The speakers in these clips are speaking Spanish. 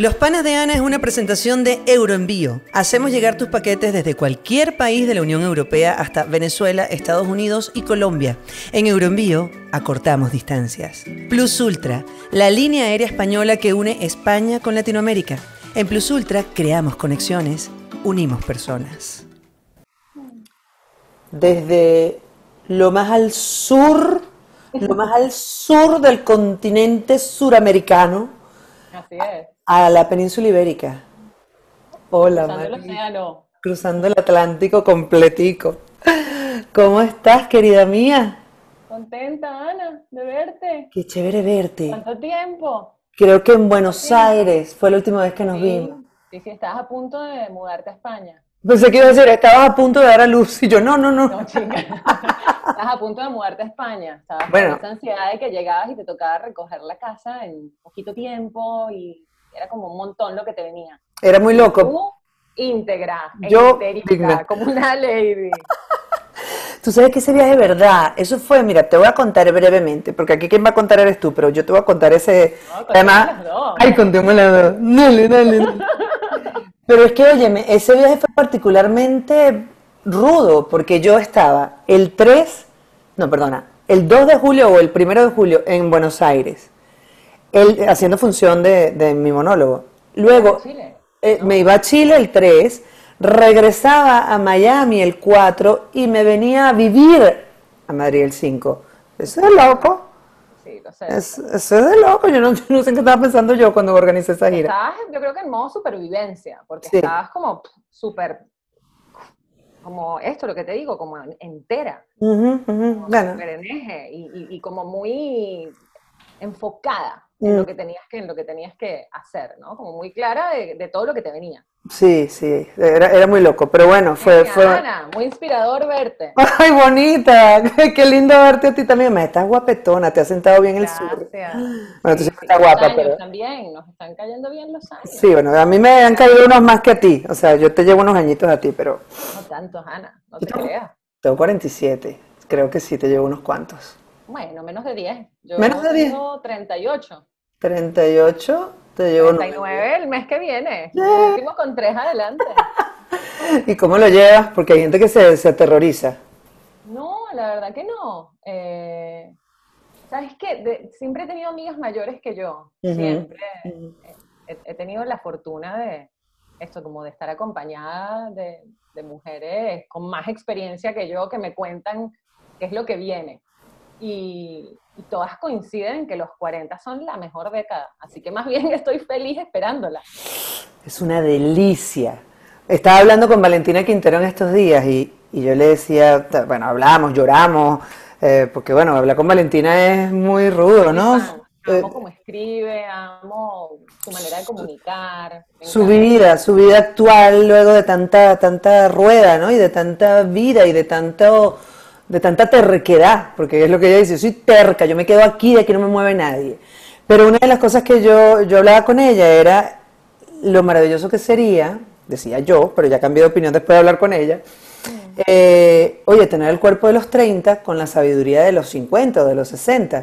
Los panes de Ana es una presentación de Euroenvío. Hacemos llegar tus paquetes desde cualquier país de la Unión Europea hasta Venezuela, Estados Unidos y Colombia. En Euroenvío acortamos distancias. Plus Ultra, la línea aérea española que une España con Latinoamérica. En Plus Ultra creamos conexiones, unimos personas. Desde lo más al sur, lo más al sur del continente suramericano. Así es a la península ibérica. Hola, Cruzando el océano. Cruzando el Atlántico completico. ¿Cómo estás, querida mía? Contenta, Ana, de verte. Qué chévere verte. ¿Cuánto tiempo? Creo que en Buenos Aires fue la última vez que nos Sí, vimos. sí, sí, estabas a punto de mudarte a España. Pensé que iba a decir, estabas a punto de dar a luz. Y yo, no, no, no. No, chica. Estabas a punto de mudarte a España. Estabas Bueno. con esa ansiedad de que llegabas y te tocaba recoger la casa en poquito tiempo y era como un montón lo que te venía. Era muy loco. Tú, íntegra, Yo, enterica, digna. como una lady. Tú sabes que ese viaje de verdad, eso fue, mira, te voy a contar brevemente, porque aquí quien va a contar eres tú, pero yo te voy a contar ese, No, además, las dos. ay, contemos las dos, dale, dale, dale. Pero es que, óyeme, ese viaje fue particularmente rudo, porque yo estaba el 3, no, perdona, el 2 de julio o el 1 de julio en Buenos Aires, el- haciendo función de, de mi monólogo. Luego, Chile. eh, me iba a Chile el 3, regresaba a Miami el 4 y me venía a vivir a Madrid el 5. Eso es loco. Sí, lo sé. Es- eso es de loco. Yo no, yo no sé en qué estaba pensando yo cuando organicé esa gira. Estabas, yo creo que en modo supervivencia, porque Sí. estabas como súper, como esto, lo que te digo, como entera, como Bueno, y- y como muy enfocada en Mm. lo que tenías que, en lo que tenías que hacer, ¿no? Como muy clara de, de todo lo que te venía. sí, sí, era, era muy loco. Pero bueno, fue, fue... Ana, muy inspirador verte. ¡Ay, bonita! Qué lindo verte a ti también. Me estás guapetona, te has sentado bien el sur. Gracias. Bueno, tú Sí, estás los guapa, años pero... también, nos están cayendo bien los años. Sí, bueno, a mí me han caído unos más que a ti. O sea, yo te llevo unos añitos a ti, pero No tantos, Ana, no te tam- creas. tengo 47. Creo que sí, te llevo unos cuantos. Bueno, menos de 10. Yo ¿Menos de 10? tengo 38. 38, te llevo unos 39 el mes que viene. Yeah. Último con tres adelante. ¿Y cómo lo llevas? Porque hay gente que se, se aterroriza. No, la verdad que no. Eh, ¿Sabes qué? De- siempre he tenido amigas mayores que yo. Siempre he tenido la fortuna de esto, como de estar acompañada de, de mujeres con más experiencia que yo, que me cuentan qué es lo que viene. Y, y todas coinciden en que los 40 son la mejor década. Así que más bien estoy feliz esperándola. Es una delicia. Estaba hablando con Valentina Quintero en estos días y, y yo le decía, bueno, hablamos, lloramos, eh, porque bueno, hablar con Valentina es muy rudo, ¿no? Eh, Amo cómo escribe, amo su manera de comunicar. su vida, su vida actual luego de tanta, tanta rueda, ¿no? Y de tanta vida y de tanto, de tanta terquedad, porque es lo que ella dice, soy terca, yo me quedo aquí, de aquí no me mueve nadie. Pero una de las cosas que yo, yo hablaba con ella era lo maravilloso que sería, decía yo, pero ya cambié de opinión después de hablar con ella, eh, oye, tener el cuerpo de los 30 con la sabiduría de los 50 o de los 60.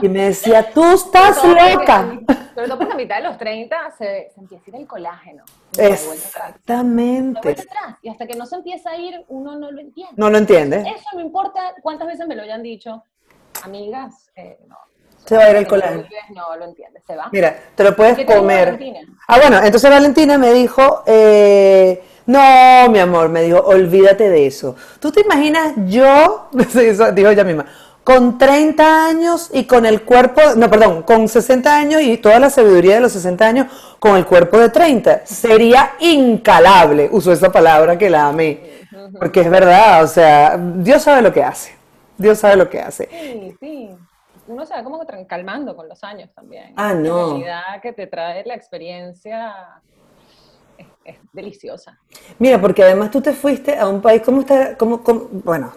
Y me decía, tú estás todo loca. porque- Sobre todo porque a mitad de los 30 se, se empieza a ir el colágeno. Atrás. Exactamente. vuelta atrás. Y hasta que no se empieza a ir, uno no lo entiende. No lo entiendes. Eso no importa cuántas veces me lo hayan dicho. Amigas, eh, no. Se va a ir lo colágeno. No lo entiendes, se va. Mira, te lo puedes ¿Qué te dijo comer. Ah, bueno, entonces Valentina me dijo, eh, no, mi amor, me dijo, olvídate de eso. ¿Tú te imaginas yo, dijo ella misma, con 30 años y con el cuerpo, no, perdón, con 60 años y toda la sabiduría de los 60 años con el cuerpo de 30? Sería incalable, usó esa palabra que la amé, porque es verdad, o sea, Dios sabe lo que hace, Dios sabe lo que hace. Sí, sí. Uno se va como calmando con los años también. Ah, La no. realidad que te trae la experiencia es, es deliciosa. Mira, porque además tú te fuiste a un país, ¿cómo está? Cómo, cómo- bueno,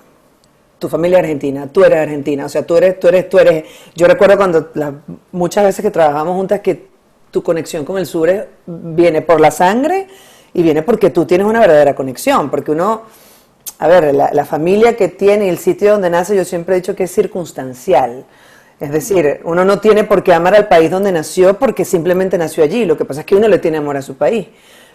tu familia argentina, tú eres argentina, o sea, tú eres, tú eres, tú eres. Yo recuerdo cuando las muchas veces que trabajamos juntas que tu conexión con el sur viene por la sangre y viene porque tú tienes una verdadera conexión, porque uno, a ver, la, la familia que tiene y el sitio donde nace, yo siempre he dicho que es circunstancial. Es decir, uno no tiene por qué amar al país donde nació porque simplemente nació allí. Lo que pasa es que uno le tiene amor a su país.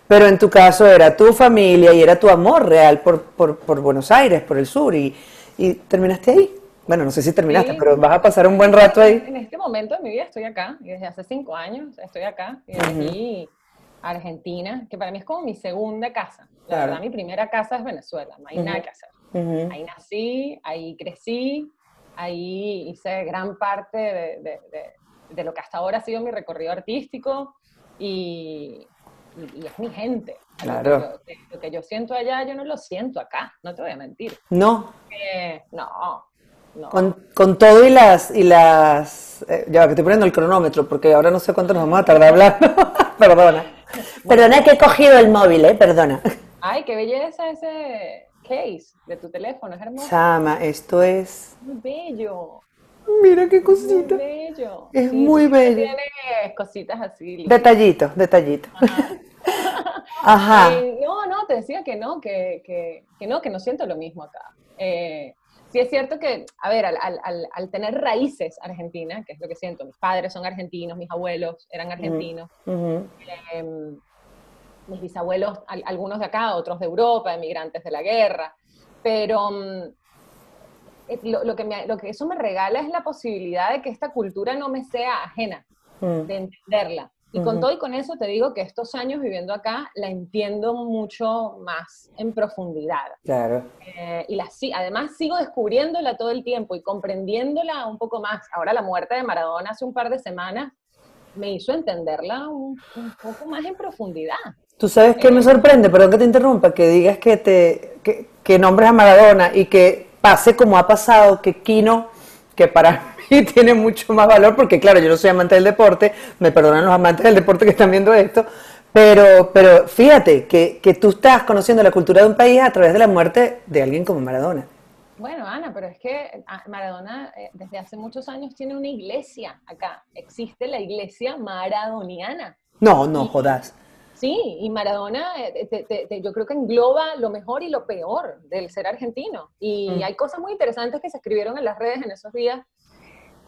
Pero en tu caso era tu familia y era tu amor real por, por, por Buenos Aires, por el sur, y, y, terminaste ahí. Bueno, no sé si terminaste, pero vas a pasar un buen rato ahí. En este momento de mi vida estoy acá, y desde hace cinco años estoy acá, y aquí Argentina, que para mí es como mi segunda casa. La verdad, mi primera casa es Venezuela, no hay nada que hacer. Ahí nací, ahí crecí, ahí hice gran parte de, de, lo que hasta ahora ha sido mi recorrido artístico y, y, es mi gente. Claro. Lo que, yo, siento allá, yo no lo siento acá, no te voy a mentir. No. Eh, no. No. Con, con, todo y las, y las eh, ya que estoy poniendo el cronómetro, porque ahora no sé cuánto nos vamos a tardar hablando. Perdona. Perdona que he cogido el móvil, ¿eh? Perdona. Ay, qué belleza ese case de tu teléfono, es hermoso. Chama, esto es... Muy bello. Mira qué cosita. Muy bello. Es muy bello. Tiene cositas así. Detallitos, detallitos. Ajá. no, no, te decía que no, que, que, que, no, que no siento lo mismo acá. Eh, sí es cierto que, a ver, al, al, al, tener raíces argentinas, que es lo que siento, mis padres son argentinos, mis abuelos eran argentinos, em, mis bisabuelos, algunos de acá, otros de Europa, emigrantes de la guerra, pero mm, eh, lo, que lo, que eso me regala es la posibilidad de que esta cultura no me sea ajena, mm. de entenderla. Y con todo y con eso te digo que estos años viviendo acá la entiendo mucho más en profundidad. Claro. Eh, y la, además sigo descubriéndola todo el tiempo y comprendiéndola un poco más. Ahora la muerte de Maradona hace un par de semanas me hizo entenderla un, poco más en profundidad. Tú sabes que me sorprende, perdón que te interrumpa, que digas que te que, que nombres a Maradona y que pase como ha pasado, que Kino, que para y tiene mucho más valor porque, claro, yo no soy amante del deporte, me perdonan los amantes del deporte que están viendo esto, pero, pero fíjate que, que tú estás conociendo la cultura de un país a través de la muerte de alguien como Maradona. Bueno, Ana, pero es que ah, Maradona eh, desde hace muchos años tiene una iglesia acá. Existe la iglesia maradoniana. No, no, jodas. Sí, y Maradona eh, yo creo que engloba lo mejor y lo peor del ser argentino. Y mm. hay cosas muy interesantes que se escribieron en las redes en esos días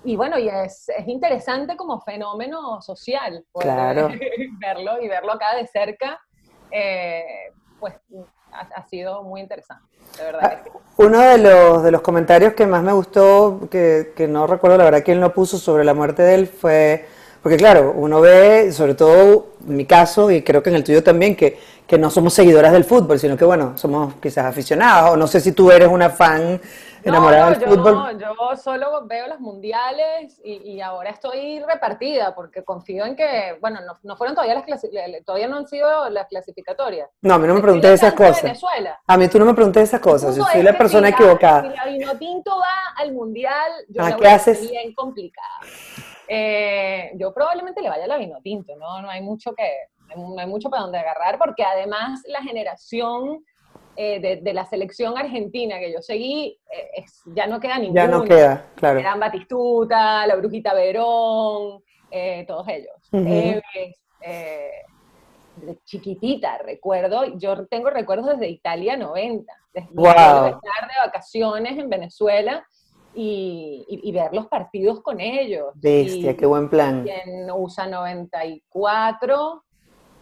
y bueno, y es, es, interesante como fenómeno social claro. verlo y verlo acá de cerca, eh, pues ha, sido muy interesante, de verdad. Ah, uno de los, de los comentarios que más me gustó, que, que no recuerdo la verdad quién lo puso sobre la muerte de él, fue, porque claro, uno ve, sobre todo en mi caso, y creo que en el tuyo también, que, que no somos seguidoras del fútbol, sino que bueno, somos quizás aficionados, o no sé si tú eres una fan enamorada del fútbol. No, yo solo veo las mundiales y, ahora estoy repartida porque confío en que, bueno, no, fueron todavía las todavía no han sido las clasificatorias. No, a mí no me pregunté esas cosas. A mí tú no me pregunté esas cosas, yo soy la persona equivocada. Si la Vinotinto va al mundial, yo ¿A ¿qué haces? bien complicada. Eh, yo probablemente le vaya a la Vinotinto, ¿no? No hay mucho que, no hay mucho para donde agarrar porque además la generación eh, de, la selección argentina que yo seguí, eh, ya no queda ninguno. Ya no queda, claro. Eran Batistuta, la Brujita Verón, eh, todos ellos. de chiquitita, recuerdo, yo tengo recuerdos desde Italia 90, desde wow. estar de vacaciones en Venezuela y, ver los partidos con ellos. Bestia, qué buen plan. En USA 94,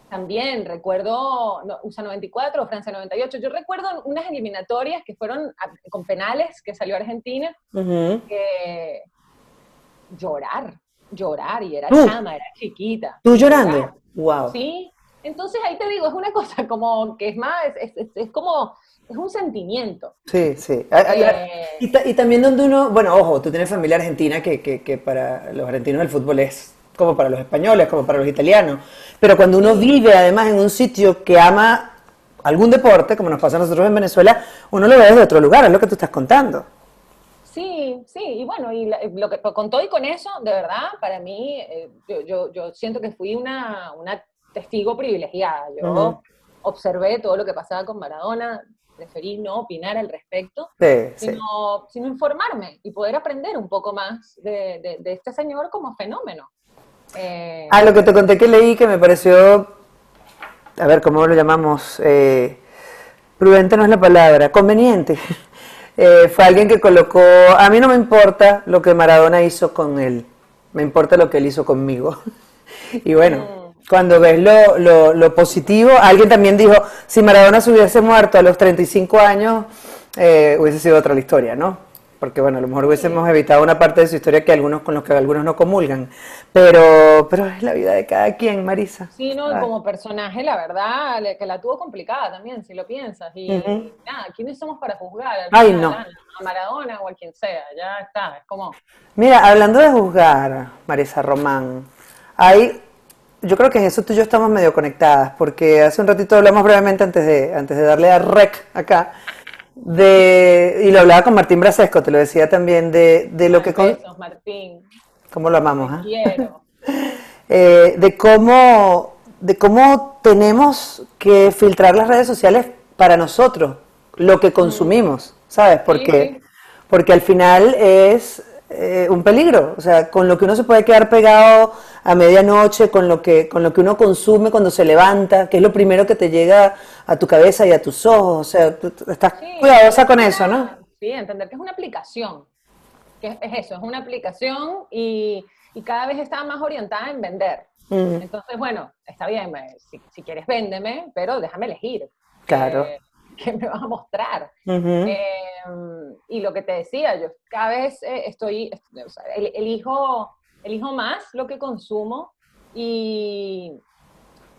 también recuerdo USA 94, Francia 98. Yo recuerdo unas eliminatorias que fueron con penales que salió Argentina, que llorar, llorar, y era chama, era chiquita. ¿Tú llorando? Wow. Sí, entonces ahí te digo, es una cosa como que es más, es, es, como, es un sentimiento. Sí, sí. Eh, y, también donde uno, bueno, ojo, tú tienes familia argentina que, que, que para los argentinos el fútbol es como para los españoles, como para los italianos. Pero cuando uno vive además en un sitio que ama algún deporte, como nos pasa a nosotros en Venezuela, uno lo ve desde otro lugar, es lo que tú estás contando. Sí, sí, y bueno, y lo que, con todo y con eso, de verdad, para mí, eh, yo, yo, siento que fui una, una testigo privilegiada. Yo observé todo lo que pasaba con Maradona, preferí no opinar al respecto, sino, sino, informarme y poder aprender un poco más de, de este señor como fenómeno. Eh, ah, lo que te conté que leí que me pareció, a ver, ¿cómo lo llamamos? Eh, prudente no es la palabra, conveniente. eh, fue alguien que colocó, a mí no me importa lo que Maradona hizo con él, me importa lo que él hizo conmigo. y bueno, mm. Cuando ves lo, lo, positivo, alguien también dijo, si Maradona se hubiese muerto a los 35 años, eh, hubiese sido otra la historia, ¿no? porque bueno, a lo mejor hubiésemos evitado una parte de su historia que algunos con los que algunos no comulgan, pero, pero es la vida de cada quien, Marisa. Sí, no, como personaje, la verdad, que la tuvo complicada también, si lo piensas, y, nada, ¿quiénes somos para juzgar? Ay, no. A Maradona o a quien sea, ya está, es como... Mira, hablando de juzgar, Marisa Román, hay yo creo que en eso tú y yo estamos medio conectadas, porque hace un ratito hablamos brevemente antes de, antes de darle a rec acá, de, y lo hablaba con Martín Brasesco, te lo decía también, de, de lo que... Con, Martín. ¿Cómo lo amamos? ¿eh? Quiero. eh, de, cómo, de cómo tenemos que filtrar las redes sociales para nosotros, lo que consumimos, ¿sabes? Porque, porque al final es eh, un peligro, o sea, con lo que uno se puede quedar pegado a medianoche, con lo que con lo que uno consume cuando se levanta, que es lo primero que te llega a tu cabeza y a tus ojos, o sea, tú, estás cuidadosa con eso, ¿no? Sí, entender que es una aplicación, que es, eso, es una aplicación y, y, cada vez está más orientada en vender. Mm. Entonces, bueno, está bien, si, si, quieres véndeme, pero déjame elegir. Claro. Eh, que me vas a mostrar. Em, y lo que te decía, yo cada vez eh, estoy, o sea, elijo, elijo más lo que consumo y,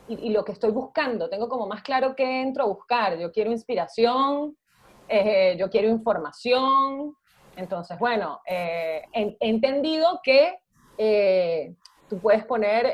y, lo que estoy buscando. Tengo como más claro qué entro a buscar. Yo quiero inspiración, eh, yo quiero información. Entonces, bueno, eh, he, entendido que tú puedes poner...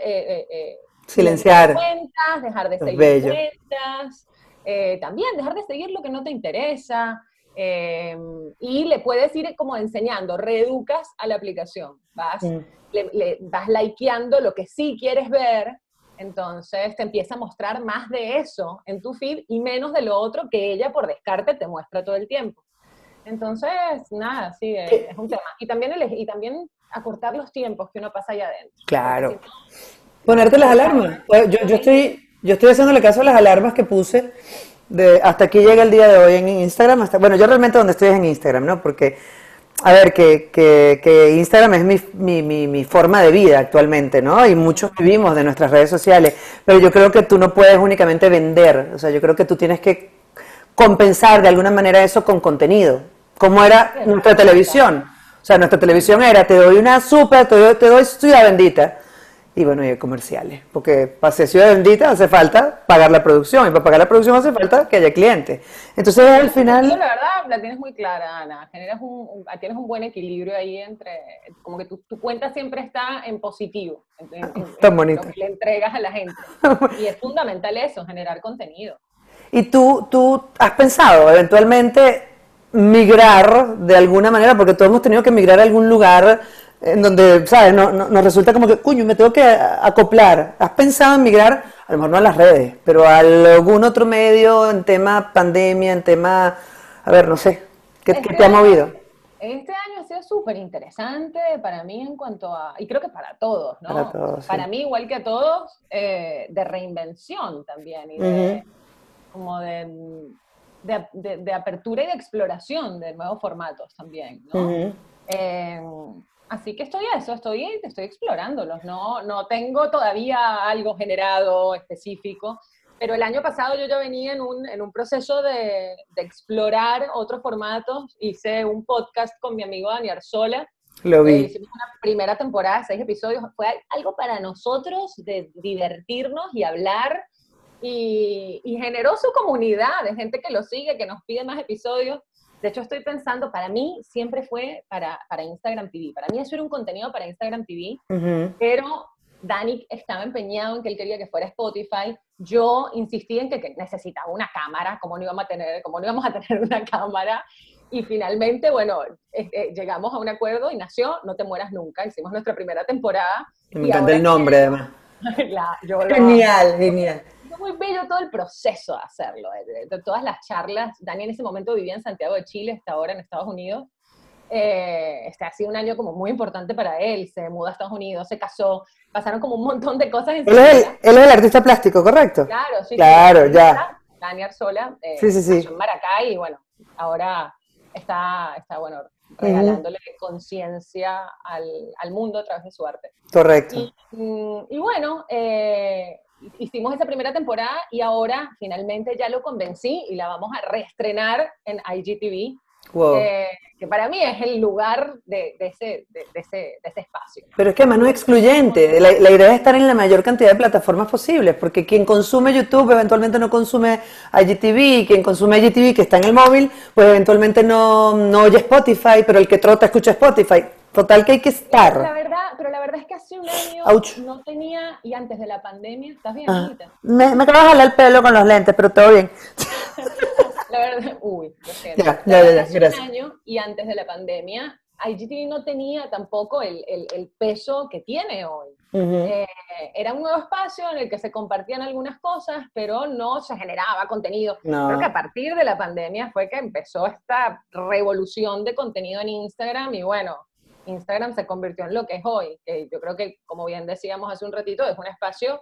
Silenciar. Cuentas, dejar de seguir cuentas. Eh, también dejar de seguir lo que no te interesa. Eh, y le puedes ir como enseñando, reeducas a la aplicación, vas, le, vas likeando lo que sí quieres ver, entonces te empieza a mostrar más de eso en tu feed y menos de lo otro que ella por descarte te muestra todo el tiempo. Entonces, nada, sí, es, un tema. Y también, y también acortar los tiempos que uno pasa allá adentro. Claro. Ponerte las alarmas. Yo, yo estoy yo estoy haciéndole caso a las alarmas que puse de hasta aquí llega el día de hoy en Instagram. Hasta, bueno, yo realmente donde estoy es en Instagram, ¿no? Porque, a ver, que, que, que Instagram es mi, mi, mi, mi, forma de vida actualmente, ¿no? Y muchos vivimos de nuestras redes sociales, pero yo creo que tú no puedes únicamente vender, o sea, yo creo que tú tienes que compensar de alguna manera eso con contenido, como era nuestra televisión. O sea, nuestra televisión era, te doy una súper, te doy, te doy ciudad bendita y bueno, y comerciales, porque para ser ciudad bendita hace falta pagar la producción y para pagar la producción hace falta que haya clientes. Entonces al final... la verdad la tienes muy clara, Ana, generas un, tienes un buen equilibrio ahí entre, como que tu, tu cuenta siempre está en positivo, Tan bonito. Lo que le entregas a la gente. y es fundamental eso, generar contenido. ¿Y tú, tú has pensado eventualmente migrar de alguna manera, porque todos hemos tenido que migrar a algún lugar en donde, ¿sabes? No, nos resulta como que, cuño, me tengo que acoplar. ¿Has pensado en migrar, a lo mejor no a las redes, pero a algún otro medio en tema pandemia, en tema, a ver, no sé, ¿qué, te ha movido? Este año ha sido súper interesante para mí en cuanto a, y creo que para todos, ¿no? Para todos. Para mí, igual que a todos, eh, de reinvención también, y de, como de, de, apertura y de exploración de nuevos formatos también, ¿no? Así que estoy a eso, estoy, estoy explorándolos, no, no tengo todavía algo generado específico, pero el año pasado yo ya venía en un, en un proceso de, de, explorar otros formatos, hice un podcast con mi amigo Dani Arzola, lo vi. Eh, hicimos una primera temporada, seis episodios, fue algo para nosotros de divertirnos y hablar, y, y generó su comunidad de gente que lo sigue, que nos pide más episodios, de hecho, estoy pensando, para mí siempre fue para, para Instagram TV. Para mí eso era un contenido para Instagram TV, pero Dani estaba empeñado en que él quería que fuera Spotify. Yo insistí en que, necesitaba una cámara, ¿cómo no, íbamos a tener, cómo no íbamos a tener una cámara? Y finalmente, bueno, este, llegamos a un acuerdo y nació No te mueras nunca. Hicimos nuestra primera temporada. Me encanta el nombre, además. genial, genial muy bello todo el proceso de hacerlo, de, todas las charlas. Dani en ese momento vivía en Santiago de Chile, está ahora en Estados Unidos. Eh, este ha sido un año como muy importante para él, se mudó a Estados Unidos, se casó, pasaron como un montón de cosas. En él, es el, él es el artista plástico, ¿correcto? Claro, sí. Claro, ya. Dani Arzola, eh, sí, sí, sí. en Maracay y bueno, ahora está, está bueno, regalándole conciencia al, al, mundo a través de su arte. Correcto. Y, mm, y bueno, eh, hicimos esa primera temporada y ahora finalmente ya lo convencí y la vamos a reestrenar en IGTV. Eh, que para mí es el lugar de, ese, de, ese, de, ese, espacio. Pero es que además no es excluyente, la, idea es estar en la mayor cantidad de plataformas posibles, porque quien consume YouTube eventualmente no consume IGTV, quien consume IGTV que está en el móvil, pues eventualmente no, no oye Spotify, pero el que trota escucha Spotify. Total que hay que estar. La verdad, pero la verdad es que hace un año no tenía, y antes de la pandemia, ¿estás bien, ah, Me, me acabas de jalar el pelo con los lentes, pero todo bien. la verdad, uy, lo siento. Ya, ya, ya, hace un año, y antes de la pandemia, IGTV no tenía tampoco el, el, el peso que tiene hoy. eh, era un nuevo espacio en el que se compartían algunas cosas, pero no se generaba contenido. No. Creo que a partir de la pandemia fue que empezó esta revolución de contenido en Instagram y bueno, Instagram se convirtió en lo que es hoy, que yo creo que, como bien decíamos hace un ratito, es un espacio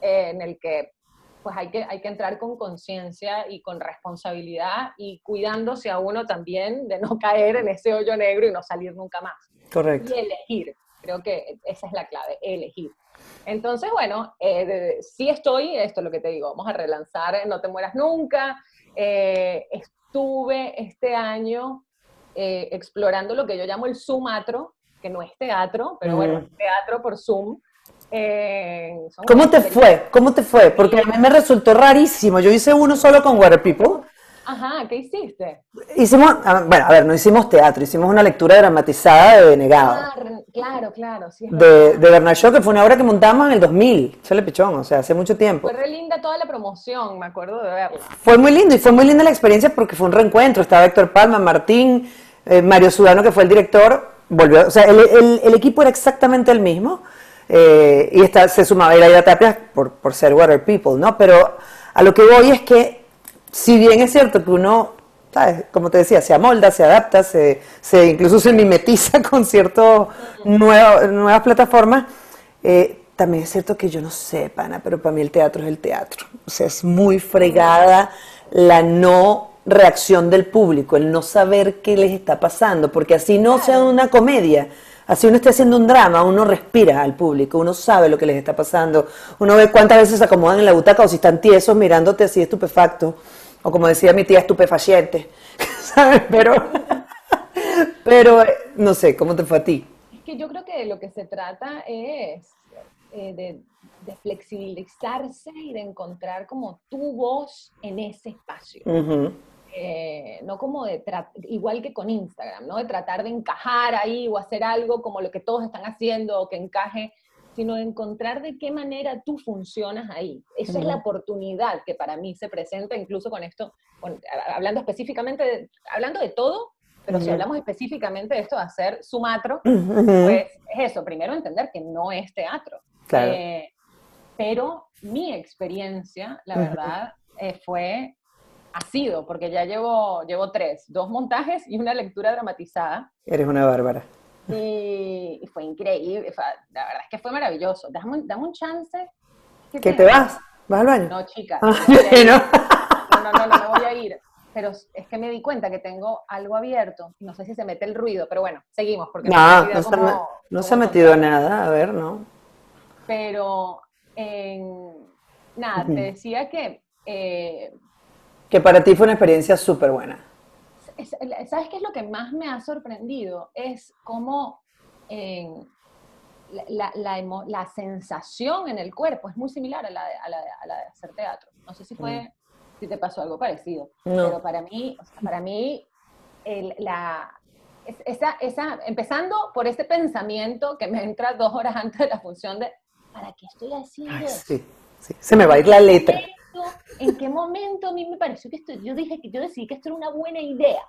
eh, en el que pues hay que, hay que entrar con conciencia y con responsabilidad y cuidándose a uno también de no caer en ese hoyo negro y no salir nunca más. Correcto. Y elegir, creo que esa es la clave, elegir. Entonces, bueno, eh, sí estoy, esto es lo que te digo, vamos a relanzar No te mueras nunca. Eh, estuve este año eh, explorando lo que yo llamo el Zoomatro, que no es teatro, pero bueno, es teatro por Zoom. Eh, ¿Cómo te fue? ¿Cómo te fue? Porque a mí me resultó rarísimo. Yo hice uno solo con Water People. Ajá, ¿qué hiciste? Hicimos, bueno, a ver, no hicimos teatro, hicimos una lectura dramatizada de Negado. Ah, claro, claro, sí. de, de Bernard Shaw, que fue una obra que montamos en el 2000, Chale Pichón, o sea, hace mucho tiempo. Fue re linda toda la promoción, me acuerdo de verla. Fue muy lindo y fue muy linda la experiencia porque fue un reencuentro. Estaba Héctor Palma, Martín, eh, Mario Sudano, que fue el director, volvió, o sea, el, equipo era exactamente el mismo, eh, y está, se sumaba Ida Tapia por, por ser Water People, ¿no? Pero a lo que voy es que, si bien es cierto que uno, como te decía, se amolda, se adapta, se, se incluso se mimetiza con ciertas nuevas plataformas, eh, también es cierto que yo no sé, pana, pero para mí el teatro es el teatro. O sea, es muy fregada la no reacción del público, el no saber qué les está pasando, porque así no sea una comedia, así uno esté haciendo un drama, uno respira al público, uno sabe lo que les está pasando, uno ve cuántas veces se acomodan en la butaca o si están tiesos mirándote así estupefacto, o como decía mi tía, estupefaciente, ¿sabes? Pero, pero no sé, ¿cómo te fue a ti? Es que yo creo que lo que se trata es eh, de de flexibilizarse y de encontrar como tu voz en ese espacio. Eh, no como de, igual que con Instagram, ¿no? De tratar de encajar ahí o hacer algo como lo que todos están haciendo o que encaje, sino de encontrar de qué manera tú funcionas ahí. Esa es la oportunidad que para mí se presenta incluso con esto, hablando específicamente, de, hablando de todo, pero si hablamos específicamente de esto de hacer sumatro, pues es eso, primero entender que no es teatro. Claro. Eh, pero mi experiencia, la verdad, eh, fue ha sido, porque ya llevo, llevo tres, dos montajes y una lectura dramatizada. Eres una bárbara. Y, fue increíble, la verdad es que fue maravilloso. Dame, dame un chance. ¿Que te, vas? ¿Vas al baño? No, chica. Ah, no, no, no, no, no, voy a ir. Pero es que me di cuenta que tengo algo abierto. No sé si se mete el ruido, pero bueno, seguimos. Porque no, no, se, no se ha metido nada, a ver, ¿no? Pero, nada, te decía que eh, que para ti fue una experiencia súper buena. ¿Sabes qué es lo que más me ha sorprendido? Es cómo eh, la, la, la, sensación en el cuerpo es muy similar a la de, a la a de hacer teatro. No sé si fue, mm. si te pasó algo parecido, pero para mí, para mí, el, la, esa, esa, empezando por ese pensamiento que me entra dos horas antes de la función de, ¿para qué estoy haciendo Sí, sí, se me va a ir la letra. ¿En qué momento a mí me pareció que esto, yo dije que yo decidí que esto era una buena idea?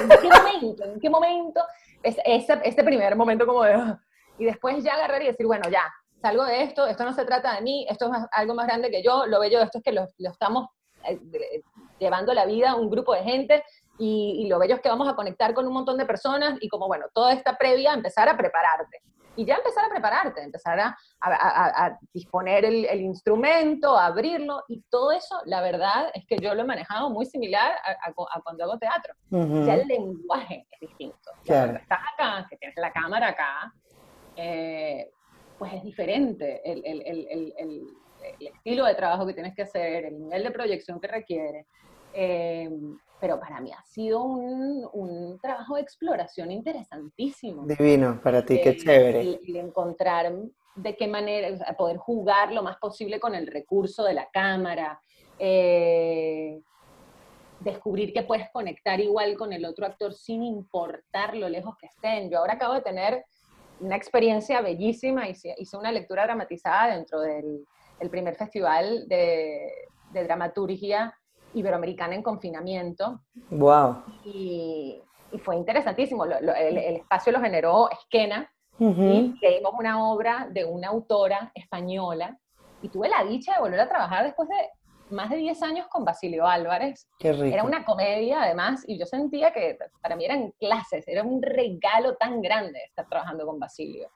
¿En qué momento? ¿En qué momento? Es, este primer momento como de... Ah", y después ya agarrar y decir, bueno, ya, salgo de esto, esto no se trata de mí, esto es algo más grande que yo, lo bello de esto es que lo, estamos eh, llevando la vida a un grupo de gente y, y, lo bello es que vamos a conectar con un montón de personas y como, bueno, toda esta previa, empezar a prepararte. Y ya empezar a prepararte, empezar a, disponer el, instrumento, a abrirlo, y todo eso, la verdad es que yo lo he manejado muy similar a, cuando hago teatro. Ya el lenguaje es distinto. Cuando estás acá, que tienes la cámara acá, eh, pues es diferente el, el, estilo de trabajo que tienes que hacer, el nivel de proyección que requiere. Eh, pero para mí ha sido un, un, trabajo de exploración interesantísimo. Divino, para ti, qué chévere. El, encontrar de qué manera, poder jugar lo más posible con el recurso de la cámara, eh, descubrir que puedes conectar igual con el otro actor sin importar lo lejos que estén. Yo ahora acabo de tener una experiencia bellísima, hice, hice una lectura dramatizada dentro del el primer festival de, de dramaturgia iberoamericana en confinamiento. Wow. Y, fue interesantísimo. el, espacio lo generó Esquena y leímos una obra de una autora española y tuve la dicha de volver a trabajar después de más de 10 años con Basilio Álvarez. Qué rico. Era una comedia además y yo sentía que para mí eran clases, era un regalo tan grande estar trabajando con Basilio.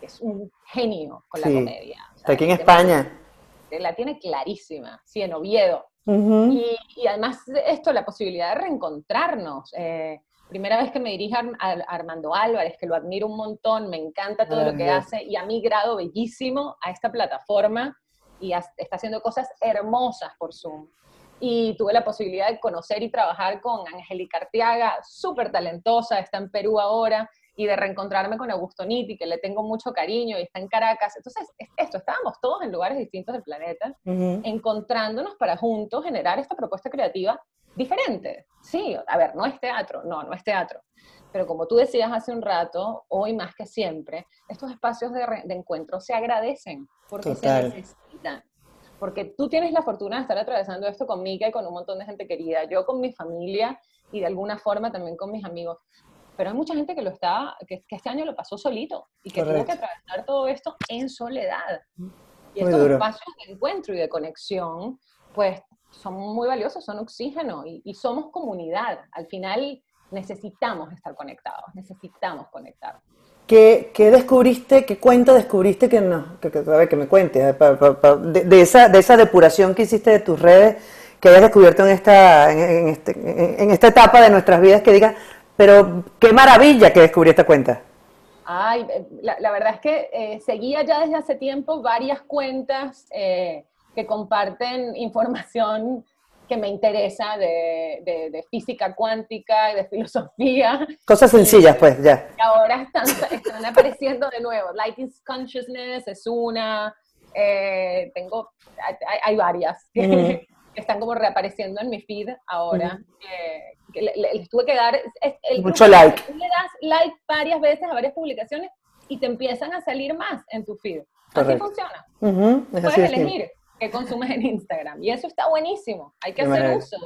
Es un genio con la comedia. Está aquí en España. La tiene clarísima, sí, en Oviedo y, además esto, la posibilidad de reencontrarnos. Eh, primera vez que me dirijo a, Armando Álvarez, que lo admiro un montón, me encanta todo lo que hace y ha migrado bellísimo a esta plataforma y está haciendo cosas hermosas por Zoom. Y tuve la posibilidad de conocer y trabajar con Angélica Arteaga, súper talentosa, está en Perú ahora, y de reencontrarme con Augusto Nitti, que le tengo mucho cariño y está en Caracas. Entonces, esto, estábamos todos en lugares distintos del planeta, encontrándonos para juntos generar esta propuesta creativa diferente. Sí, a ver, no es teatro, no, no es teatro. Pero como tú decías hace un rato, hoy más que siempre, estos espacios de, encuentro se agradecen porque se necesitan. Porque tú tienes la fortuna de estar atravesando esto conmigo y con un montón de gente querida, yo con mi familia y de alguna forma también con mis amigos pero hay mucha gente que lo está, que, este año lo pasó solito y que tuvo que atravesar todo esto en soledad. Y estos espacios de encuentro y de conexión, pues son muy valiosos, son oxígeno y, somos comunidad. Al final necesitamos estar conectados, necesitamos conectar. ¿Qué, ¿Qué, descubriste, qué cuento descubriste que no, que, que, que me cuentes, de, de, esa, de esa depuración que hiciste de tus redes, que hayas descubierto en esta, en, este, en esta etapa de nuestras vidas, que digas, pero qué maravilla que descubrí esta cuenta. Ay, eh, la, verdad es que eh, seguía ya desde hace tiempo varias cuentas eh, que comparten información que me interesa de, física cuántica y de filosofía. Cosas sencillas, pues, ya. Y ahora están, apareciendo de nuevo. Light is Consciousness es una. tengo, hay, varias que, están como reapareciendo en mi feed ahora, les tuve que dar el mucho like. le das like varias veces a varias publicaciones y te empiezan a salir más en tu feed. Así funciona. Puedes elegir qué consumes en Instagram y eso está buenísimo. Hay que hacer uso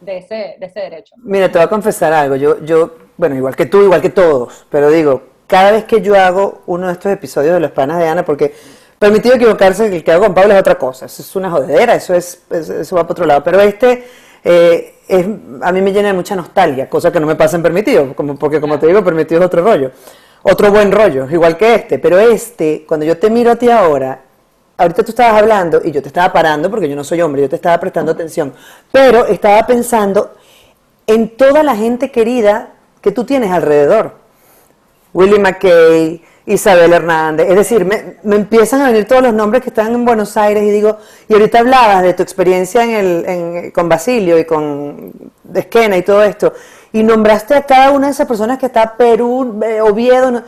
de, ese, de ese derecho. Mira, te voy a confesar algo. Yo, yo, bueno, igual que tú, igual que todos, pero digo, cada vez que yo hago uno de estos episodios de Los Panas de Ana, porque permitido equivocarse, el que hago con Pablo es otra cosa, eso es una jodedera, eso, es, eso va para otro lado, pero este eh, es, a mí me llena de mucha nostalgia, cosa que no me pasa en Permitido, como, porque como te digo, Permitido es otro rollo, otro buen rollo, igual que este, pero este, cuando yo te miro a ti ahora, ahorita tú estabas hablando y yo te estaba parando porque yo no soy hombre, yo te estaba prestando atención, pero estaba pensando en toda la gente querida que tú tienes alrededor. Willie McKay, Isabel Hernández. Es decir, me, empiezan a venir todos los nombres que están en Buenos Aires y digo, y ahorita hablabas de tu experiencia en el, con Basilio y con Esquena y todo esto, y nombraste a cada una de esas personas que está Perú, eh, Oviedo.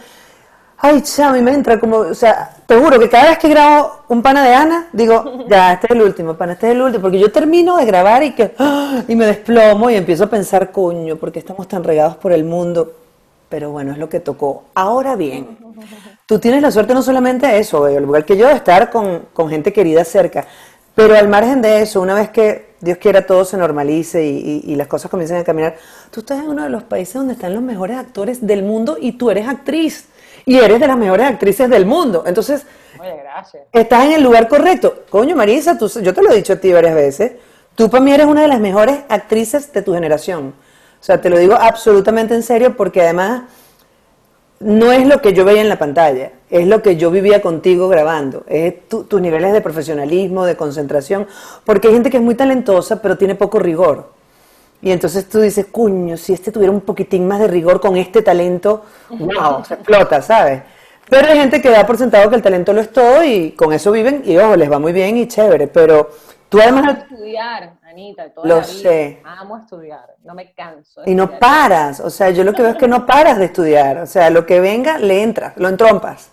Ay, chamo, y me entra como, o sea, te juro que cada vez que grabo un pana de Ana, digo, ya, este es el último, pana, este es el último, porque yo termino de grabar y que, ¡ah! y me desplomo y empiezo a pensar, coño, porque estamos tan regados por el mundo pero bueno, es lo que tocó. Ahora bien, tú tienes la suerte no solamente de eso, al igual que yo, de estar con, gente querida cerca, pero al margen de eso, una vez que Dios quiera todo se normalice y, las cosas comiencen a caminar, tú estás en uno de los países donde están los mejores actores del mundo y tú eres actriz y eres de las mejores actrices del mundo. Entonces, estás en el lugar correcto. Coño, Marisa, tú, yo te lo he dicho a ti varias veces, tú para mí eres una de las mejores actrices de tu generación. O sea, te lo digo absolutamente en serio porque además no es lo que yo veía en la pantalla, es lo que yo vivía contigo grabando, es tus niveles de profesionalismo, de concentración, porque hay gente que es muy talentosa pero tiene poco rigor. Y entonces tú dices, cuño, si este tuviera un poquitín más de rigor con este talento, wow, se explota, ¿sabes? Pero hay gente que da por sentado que el talento lo es todo y con eso viven y ojo, les va muy bien y chévere, pero tú además... Amo estudiar, Anita, toda lo sé. Amo estudiar, no me canso. Y no paras, o sea, yo lo que veo es que no paras de estudiar, o sea, lo que venga, le entras, lo entrompas.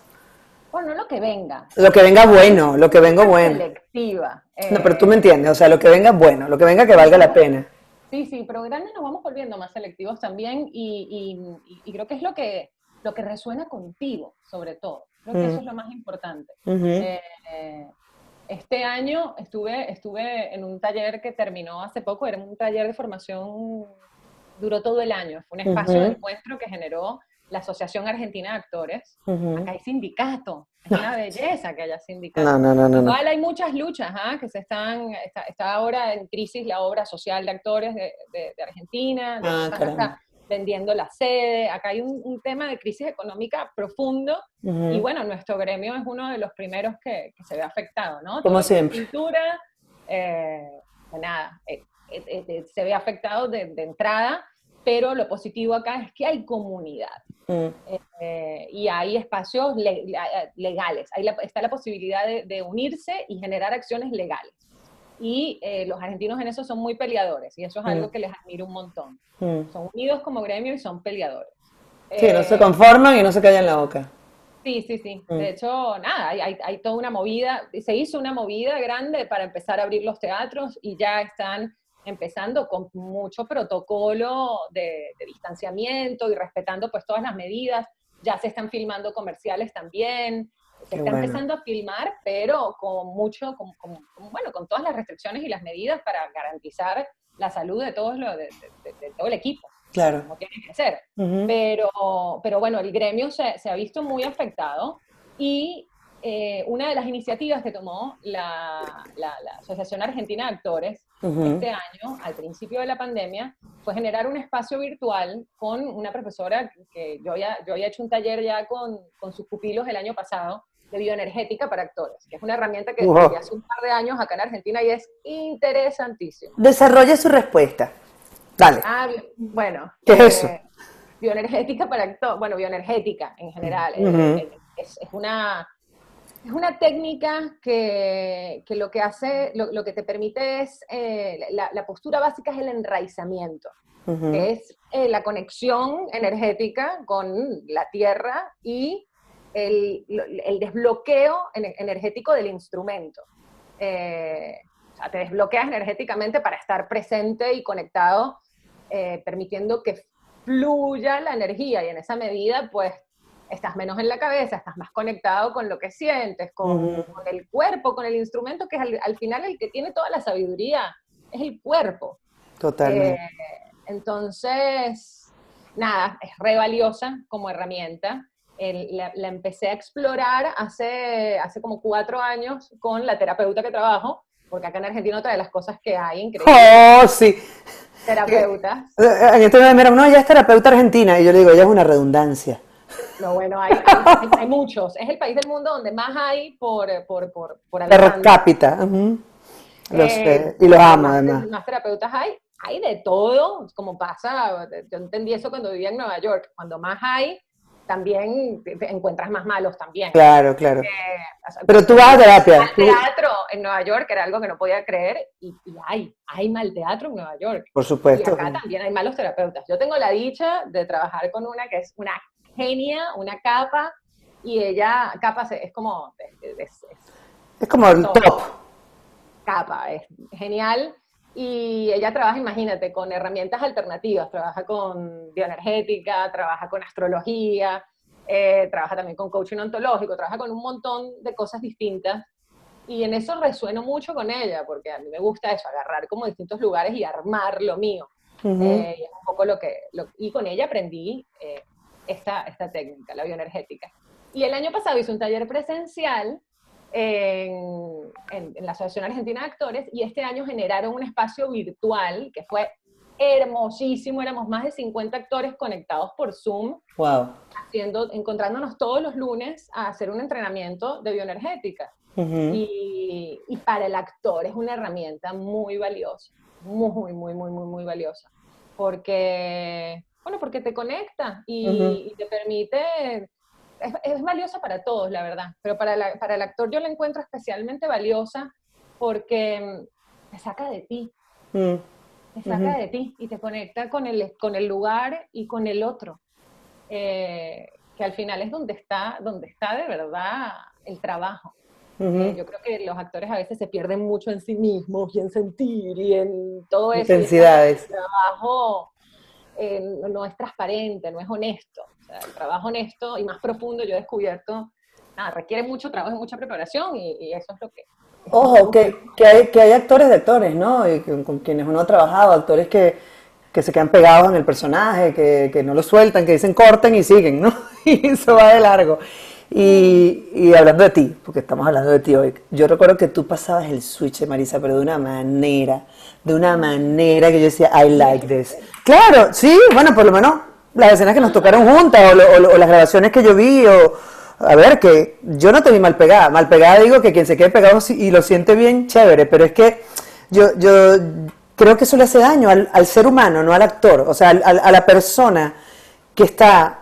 Bueno, no lo que venga. Lo que venga bueno, lo que venga bueno. Selectiva. no, pero tú me entiendes, o sea, lo que venga bueno, lo que venga que valga la pena. Sí, sí, pero grandes nos vamos volviendo más selectivos también y, creo que es lo que, lo que resuena contigo, sobre todo. Creo que eso es lo más importante. Eh, este año estuve, estuve en un taller que terminó hace poco, era un taller de formación, duró todo el año, fue un espacio de encuentro que generó la Asociación Argentina de Actores. Acá hay sindicato, es una belleza que haya sindicato. No, no, no, Igual hay muchas luchas, ¿ah? que se están, está, ahora en crisis la obra social de actores de, Argentina, ah, vendiendo la sede, acá hay un, tema de crisis económica profundo y bueno, nuestro gremio es uno de los primeros que, se ve afectado, ¿no? Como siempre. Pintura, eh, nada, eh, eh, se ve afectado de, de entrada pero lo positivo acá es que hay comunidad mm. eh, y hay espacios legales, ahí está la posibilidad de, unirse y generar acciones legales. Y eh, los argentinos en eso son muy peleadores y eso es algo mm. que les admiro un montón. Mm. Son unidos como gremio y son peleadores. Sí, no se eh, conforman y no se callan la boca. Sí, sí, sí. De hecho, nada, hay, hay, toda una movida, se hizo una movida grande para empezar a abrir los teatros y ya están empezando con mucho protocolo de, distanciamiento y respetando pues todas las medidas. Ya se están filmando comerciales también, se está empezando a filmar, pero con mucho, con, bueno, con todas las restricciones y las medidas para garantizar la salud de, todos de, todo el equipo. Claro. Como tiene que ser. pero, pero bueno, el gremio se, se ha visto muy afectado y eh, una de las iniciativas que tomó la, Asociación Argentina de Actores este año, al principio de la pandemia, fue generar un espacio virtual con una profesora que yo, ya, yo había hecho un taller ya con, con sus pupilos el año pasado de bioenergética para actores, que es una herramienta que hace un par de años acá en Argentina y es interesantísimo. Desarrolle su respuesta. Dale. Ah, bueno. ¿Qué es eso? Eh, bioenergética para actores, bueno, bioenergética en general. Eh, es, una es una técnica que, lo que hace, lo, que te permite es, eh, la, postura básica es el enraizamiento, que es eh, la conexión energética con la tierra y el, desbloqueo energético del instrumento. Eh, o sea, te desbloqueas energéticamente para estar presente y conectado, permitiendo que fluya la energía y en esa medida, pues estás menos en la cabeza, estás más conectado con lo que sientes, con, el cuerpo, con el instrumento, que es al, final el que tiene toda la sabiduría, es el cuerpo. Totalmente. Eh, entonces, nada, es re valiosa como herramienta. La, empecé a explorar hace, hace como cuatro años con la terapeuta que trabajo, porque acá en Argentina otra de las cosas que hay increíble. ¡Oh, sí! Terapeutas. En este me no, ella es terapeuta argentina, y yo le digo, ella es una redundancia. No, bueno, hay, hay, muchos. Es el país del mundo donde más hay por, por, por, por Per cápita. Eh, y los ama, además. Más terapeutas hay. Hay de todo, como pasa, yo entendí eso cuando vivía en Nueva York. Cuando más hay, también encuentras más malos también. Claro, claro. Pero tú vas a terapia. Al teatro en Nueva York era algo que no podía creer y, hay, hay mal teatro en Nueva York. Por supuesto. Y acá también hay malos terapeutas. Yo tengo la dicha de trabajar con una que es una genia, una capa, y ella, capa es como... Es, como el top. Capa, es genial. Y ella trabaja, imagínate, con herramientas alternativas, trabaja con bioenergética, trabaja con astrología, eh, trabaja también con coaching ontológico, trabaja con un montón de cosas distintas. Y en eso resueno mucho con ella, porque a mí me gusta eso, agarrar como distintos lugares y armar lo mío. Eh, y es un poco lo que, y con ella aprendí eh, esta, esta técnica, la bioenergética. Y el año pasado hice un taller presencial en, en, la Asociación Argentina de Actores y este año generaron un espacio virtual que fue hermosísimo, éramos más de 50 actores conectados por Zoom, wow. haciendo, encontrándonos todos los lunes a hacer un entrenamiento de bioenergética. y, y, para el actor es una herramienta muy valiosa, muy, muy, muy, muy, muy valiosa. Porque, bueno, porque te conecta y, te permite es, es, valiosa para todos, la verdad, pero para, para, el actor yo la encuentro especialmente valiosa porque te saca de ti. Mm te saca de ti y te conecta con el, con el lugar y con el otro, eh, que al final es donde está, donde está de verdad el trabajo. Eh, yo creo que los actores a veces se pierden mucho en sí mismos y en sentir y en todo eso. Intensidades. el trabajo eh, no es transparente, no es honesto. el trabajo honesto y más profundo yo he descubierto, nada, requiere mucho trabajo y mucha preparación y eso es lo que, Ojo, que, que, hay, que hay actores de actores, ¿no? Y con, quienes uno ha trabajado, actores que, que se quedan pegados en el personaje, que, que, no lo sueltan, que dicen corten y siguen, ¿no? Y eso va de largo. Y, y, hablando de ti, porque estamos hablando de ti hoy, yo recuerdo que tú pasabas el switch, Marisa, pero de una manera, de una manera que yo decía, I like this. Claro, sí, bueno, por lo menos las escenas que nos tocaron juntas, o, o las grabaciones que yo vi, o, a ver, que yo no te vi mal pegada. Mal pegada digo que quien se quede pegado y lo siente bien, chévere, pero es que yo, yo creo que eso le hace daño al, ser humano, no al actor, o sea, a la persona que está,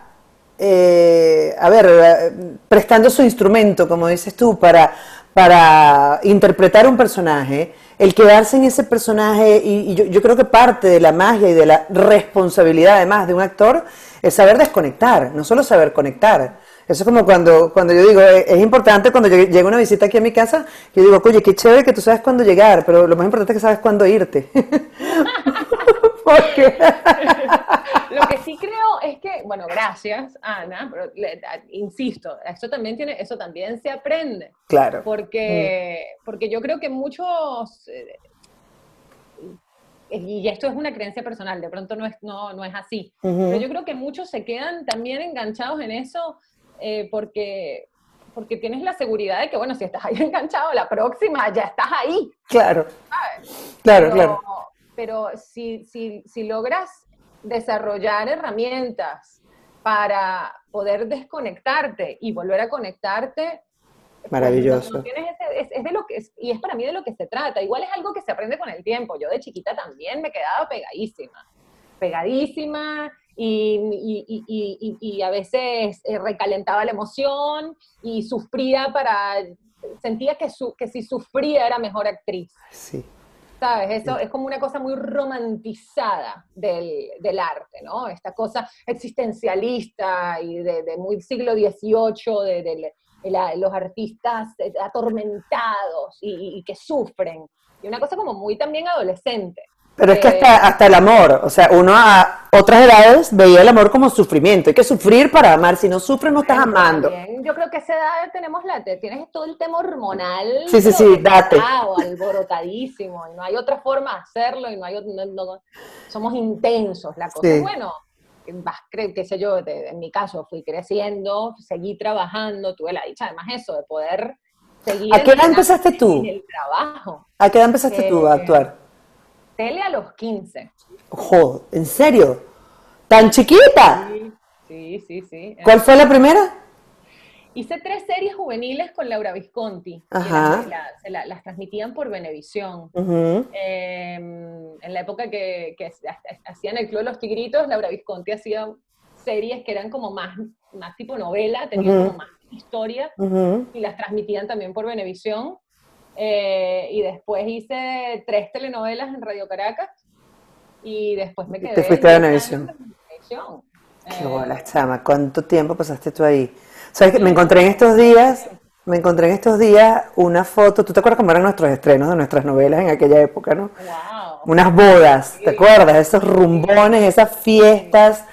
eh, a ver, prestando su instrumento, como dices tú, para, para interpretar un personaje, el quedarse en ese personaje, y, yo, yo creo que parte de la magia y de la responsabilidad además de un actor es saber desconectar, no solo saber conectar. Eso es como cuando, cuando yo digo, eh, es, importante cuando llega una visita aquí a mi casa, yo digo, oye, qué chévere que tú sabes cuándo llegar, pero lo más importante es que sabes cuándo irte. lo que sí creo es que, bueno, gracias, Ana, pero insisto, eso también tiene, eso también se aprende. Claro. Porque, mm. porque yo creo que muchos eh, y esto es una creencia personal, de pronto no es, no, no es así, pero yo creo que muchos se quedan también enganchados en eso eh, porque, porque tienes la seguridad de que, bueno, si estás ahí enganchado, la próxima ya estás ahí. Claro. Claro, pero, claro. Pero si, si, si logras desarrollar herramientas para poder desconectarte y volver a conectarte, pues, Maravilloso. es, de lo que y es para mí de lo que se trata. Igual es algo que se aprende con el tiempo. Yo de chiquita también me quedaba pegadísima, pegadísima y, a veces eh, recalentaba la emoción y sufría para, sentía que, que si sufría era mejor actriz. Sí. ¿Sabes? Eso es como una cosa muy romantizada del, arte, ¿no? Esta cosa existencialista y de, muy siglo XVIII, de, los artistas atormentados y, que sufren. Y una cosa como muy también adolescente. Pero es que hasta, hasta el amor, o sea, uno a otras edades veía el amor como sufrimiento. Hay que sufrir para amar. Si no sufres, no estás amando. Yo creo que a esa edad tenemos la, tienes todo el tema hormonal. Sí, sí, sí, date. alborotadísimo. Y no hay otra forma de hacerlo y no hay somos intensos. La cosa es, bueno, vas, qué sé yo, en mi caso fui creciendo, seguí trabajando, tuve la dicha, además eso, de poder seguir. ¿A qué edad empezaste tú? En el trabajo. ¿A qué edad empezaste tú a actuar? Tele a los 15. Joder, ¿en serio? ¿Tan chiquita? Sí, sí, sí. ¿Cuál fue la primera? Hice tres series juveniles con Laura Visconti. Ajá. las transmitían por Venevisión. Em, en la época que, hacían el Club de los Tigritos, Laura Visconti hacía series que eran como más, más tipo novela, tenían como más historia, y las transmitían también por Venevisión. Eh, y después hice tres telenovelas en Radio Caracas y después me quedé. Te fuiste a Venevisión. Qué bola, eh, chama. ¿Cuánto tiempo pasaste tú ahí? ¿Sabes que me encontré en estos días, me encontré en estos días una foto, ¿tú te acuerdas cómo eran nuestros estrenos de nuestras novelas en aquella época, no? Wow. Unas bodas, ¿te acuerdas? Esos rumbones, esas fiestas.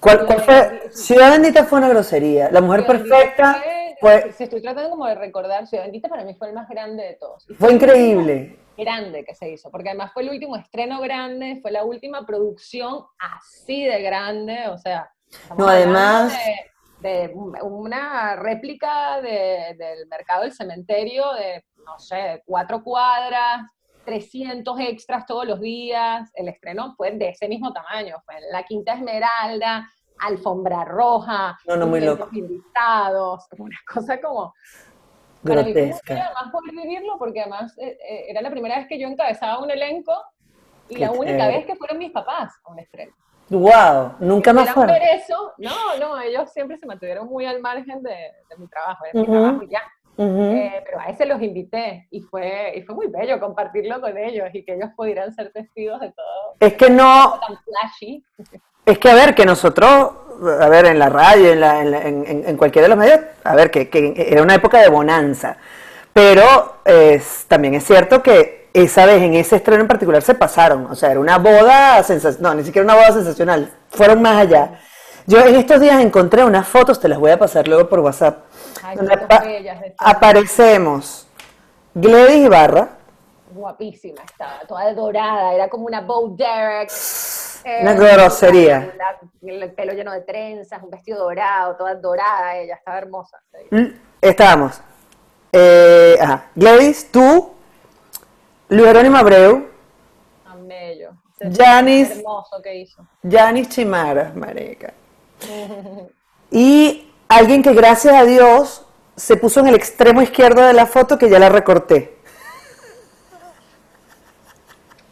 ¿Cuál, cuál fue? Ciudad Bendita fue una grosería. La mujer perfecta fue... Si estoy tratando como de recordar, Ciudad Bendita para mí fue el más grande de todos. Fue increíble grande que se hizo, porque además fue el último estreno grande, fue la última producción así de grande, o sea, no, además de, una réplica del mercado del cementerio de, no sé, cuatro cuadras, 300 extras todos los días, el estreno fue de ese mismo tamaño, fue en la Quinta Esmeralda, alfombra roja, No, no, muy loco. invitados, una cosa como... Para mí además poder vivirlo, porque además eh, eh, era la primera vez que yo encabezaba un elenco y Qué la única vez que fueron mis papás a un estreno. Wow, nunca más fueron. ver eso, no, no, ellos siempre se mantuvieron muy al margen de, de mi trabajo, era Ujú. mi trabajo y ya. Ujú. Eh, pero a ese los invité y fue, y fue muy bello compartirlo con ellos y que ellos pudieran ser testigos de todo Es que no, tan flashy. es que a ver, que nosotros, a ver, en la radio, en, la- en, la- en- en- cualquiera de los medios, a ver, que, que era una época de bonanza. Pero es- también es cierto que esa vez, en ese estreno en particular, se pasaron. O sea, era una boda sensacional, no, ni siquiera una boda sensacional, fueron más allá. Yo en estos días encontré unas fotos, te las voy a pasar luego por WhatsApp, Ay, donde apa- bellas aparecemos Gladys Ibarra, guapísima estaba, toda dorada, era como una Bo Derek. Eh, Una grosería. El pelo lleno de trenzas, un vestido dorado, toda dorada ella, estaba hermosa. L- Estábamos. Eh, ajá, Gladys, tú, Luis Jerónimo Abreu, Tan bello. Janis. hermoso que hizo. Yanis Chimara, marica. Y alguien que gracias a Dios se puso en el extremo izquierdo de la foto que ya la recorté.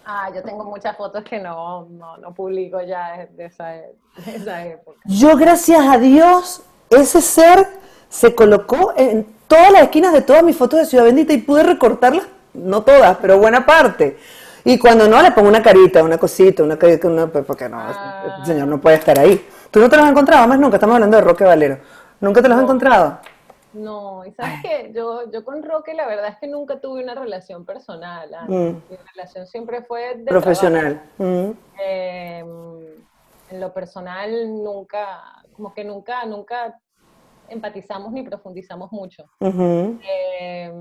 Ah, yo tengo muchas fotos que no, no, no publico ya de, esa, de esa época. Yo gracias a Dios, ese ser se colocó en todas las esquinas de todas mis fotos de Ciudad Bendita y pude recortarlas, no todas, pero buena parte. Y cuando no, le pongo una carita, una cosita, una carita, una, pues, porque no, Ah. el señor no puede estar ahí. ¿Tú no te los has encontrado? Más nunca, estamos hablando de Roque Valero. ¿Nunca te los has encontrado? No, y sabes que yo, yo con Roque la verdad es que nunca tuve una relación personal. ¿ah? Mm. Mi relación siempre fue de Profesional. Mm. Eh, en lo personal nunca, como que nunca, nunca empatizamos ni profundizamos mucho. Eh,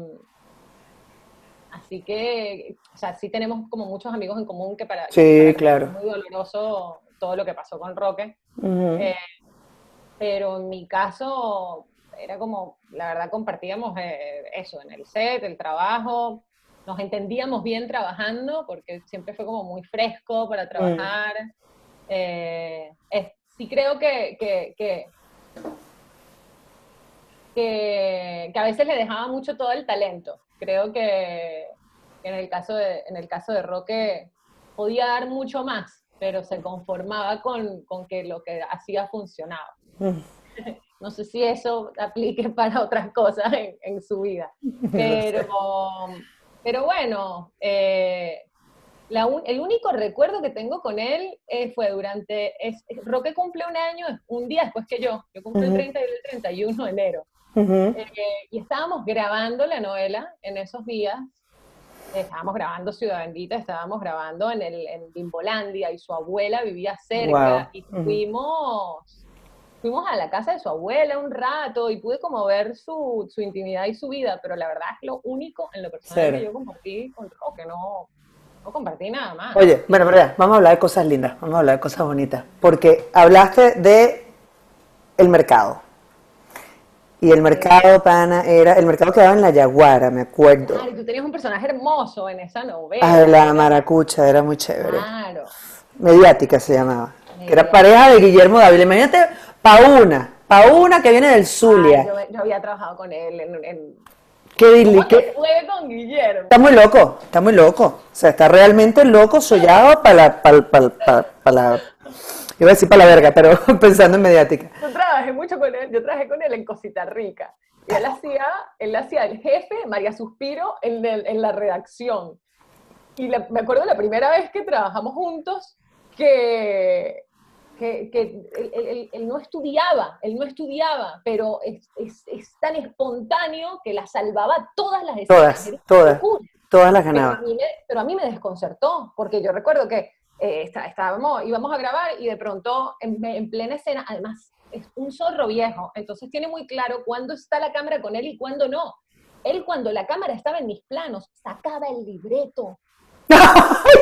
así que, o sea, sí tenemos como muchos amigos en común que para, Sí, para claro. fue muy doloroso todo lo que pasó con Roque. Eh, pero en mi caso era como, la verdad compartíamos eh, eso, en el set, el trabajo, nos entendíamos bien trabajando porque siempre fue como muy fresco para trabajar. Eh, es- sí creo que, que, que, que- que a veces le dejaba mucho todo el talento. Creo que en el caso de, en el caso de Roque podía dar mucho más, pero se conformaba con, con que lo que hacía funcionaba. Mm. No sé si eso aplique para otras cosas en, en su vida. Pero, pero bueno, eh, la un- el único recuerdo que tengo con él eh, fue durante, es, Roque cumple un año, un día después que yo, yo cumple Ujú. el 30 y el 31 de enero. Eh, y estábamos grabando la novela en esos días, estábamos grabando Ciudad Bendita, estábamos grabando en, el, en Bimbolandia y su abuela vivía cerca Wow. y fuimos, fuimos a la casa de su abuela un rato y pude como ver su, su intimidad y su vida, pero la verdad es lo único en lo personal Cero. que yo compartí con Roque, no, no compartí nada más. Oye, bueno, ya, vamos a hablar de cosas lindas, vamos a hablar de cosas bonitas, porque hablaste de el mercado. Y el mercado, pana, era, el mercado quedaba en la Yaguara, me acuerdo. Claro, y tú tenías un personaje hermoso en esa novela. Ah, la maracucha, era muy chévere. Claro. Mediática se llamaba. Que era pareja de Guillermo Dávila. Imagínate, Pauna, Pauna que viene del Zulia. yo, yo había trabajado con él en... en Qué ¿Cómo qué- fue con Guillermo? Está muy loco, está muy loco. O sea, está realmente loco, sollado para la, para, para, para, iba a decir para la verga, pero pensando en mediática. Yo trabajé mucho con él, yo trabajé con él en Cosita Rica. Y él hacía, él hacía el jefe, María Suspiro, en, el- en la redacción. Y la- me acuerdo la primera vez que trabajamos juntos, que, que, que él, él- él- él no estudiaba, él no estudiaba, pero es, es- es tan espontáneo que la salvaba todas las escenas. Todas, todas. locura. Todas las Pero a, ganaba. mí me, pero a mí me desconcertó, porque yo recuerdo que eh, está- estábamos, íbamos a grabar y de pronto en, en plena escena, además es un zorro viejo, entonces tiene muy claro cuándo está la cámara con él y cuándo no. Él cuando la cámara estaba en mis planos, sacaba el libreto, ¡Ay,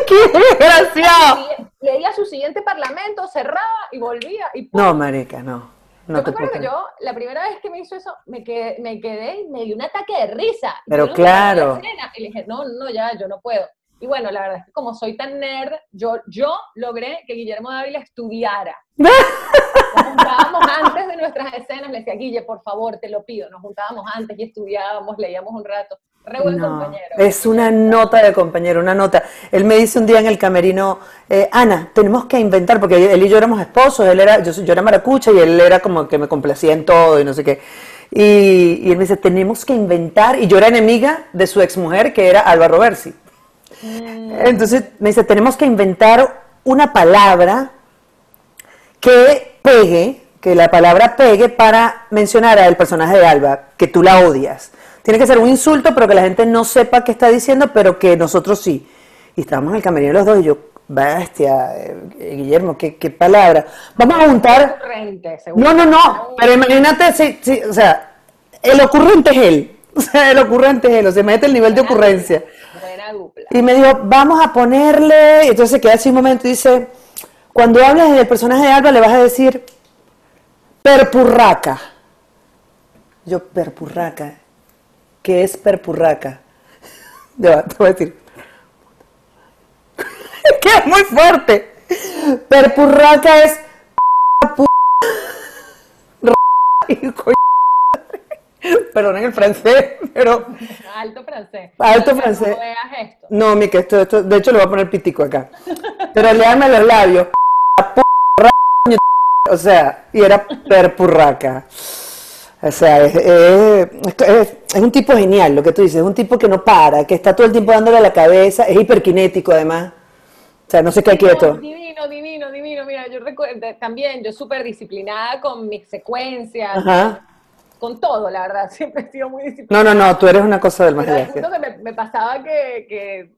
qué desgraciado! leía- leía su siguiente parlamento, cerraba y volvía. Y ¡pum! No, marica, no. No yo te acuerdo que yo, la primera vez que me hizo eso, me quedé, me quedé y me dio un ataque de risa. Y Pero yo claro. Y le dije, no, no, ya, yo no puedo. Y bueno, la verdad es que como soy tan nerd, yo, yo logré que Guillermo Dávila estudiara. Nos juntábamos antes de nuestras escenas, le decía, Guille, por favor, te lo pido. Nos juntábamos antes y estudiábamos, leíamos un rato. Re buen compañero. Es una nota de compañero, una nota. Él me dice un día en el camerino, eh, Ana, tenemos que inventar, porque él y yo éramos esposos, él era, yo, yo era maracucha y él era como que me complacía en todo y no sé qué. Y, y él me dice, tenemos que inventar, y yo era enemiga de su exmujer, que era Alba Roversi. Mm. Entonces me dice, tenemos que inventar una palabra que pegue, que la palabra pegue para mencionar al personaje de Alba, que tú la odias. Tiene que ser un insulto, pero que la gente no sepa qué está diciendo, pero que nosotros sí. Y estábamos en el camerino los dos y yo, bestia, eh, Guillermo, ¿qué, palabra. Vamos a juntar... No, no, no, pero imagínate, sí, o sea, el ocurrente es él. O sea, el ocurrente es él, o sea, mete el nivel de ocurrencia. Y me dijo, vamos a ponerle, entonces se queda así un momento y dice, cuando hables del personaje de Alba le vas a decir perpurraca. Yo, perpurraca. ¿Qué es perpurraca? te voy a decir. que es muy fuerte. Perpurraca es Perdonen el francés, pero. Alto francés. Alto francés. No veas esto. No, mi que esto, esto, de hecho, le voy a poner pitico acá. Pero leanme los labios. O sea, y era perpurraca. O sea, es, es, es, un tipo genial, lo que tú dices, es un tipo que no para, que está todo el tiempo dándole a la cabeza, es hiperkinético además. O sea, no se queda quieto. Divino, divino, divino. Mira, yo recuerdo también, yo súper disciplinada con mis secuencias. Ajá con todo, la verdad, siempre he sido muy disciplinada. No, no, no, tú eres una cosa del más allá. me, me, pasaba que, que,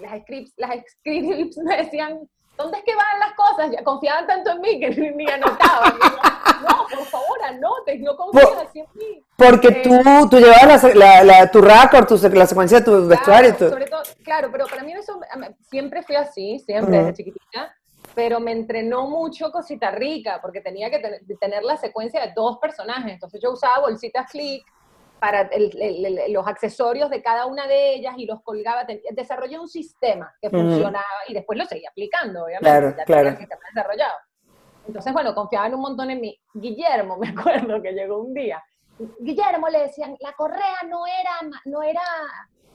las, scripts, las scripts me decían, ¿dónde es que van las cosas? Ya confiaban tanto en mí que ni anotaban. no, por favor, anotes, no confías en mí. Porque eh, tú, tú llevabas la, la, tu record, tu, la secuencia de tu vestuario. Sobre todo, claro, pero para mí eso siempre fui así, siempre, desde chiquitita pero me entrenó mucho Cosita Rica, porque tenía que tener la secuencia de dos personajes. Entonces yo usaba bolsitas click para los accesorios de cada una de ellas y los colgaba. Desarrollé un sistema que funcionaba y después lo seguía aplicando, obviamente. Claro, claro. desarrollado. Entonces, bueno, confiaban un montón en mí. Guillermo, me acuerdo que llegó un día. Guillermo le decían, la correa no era, no era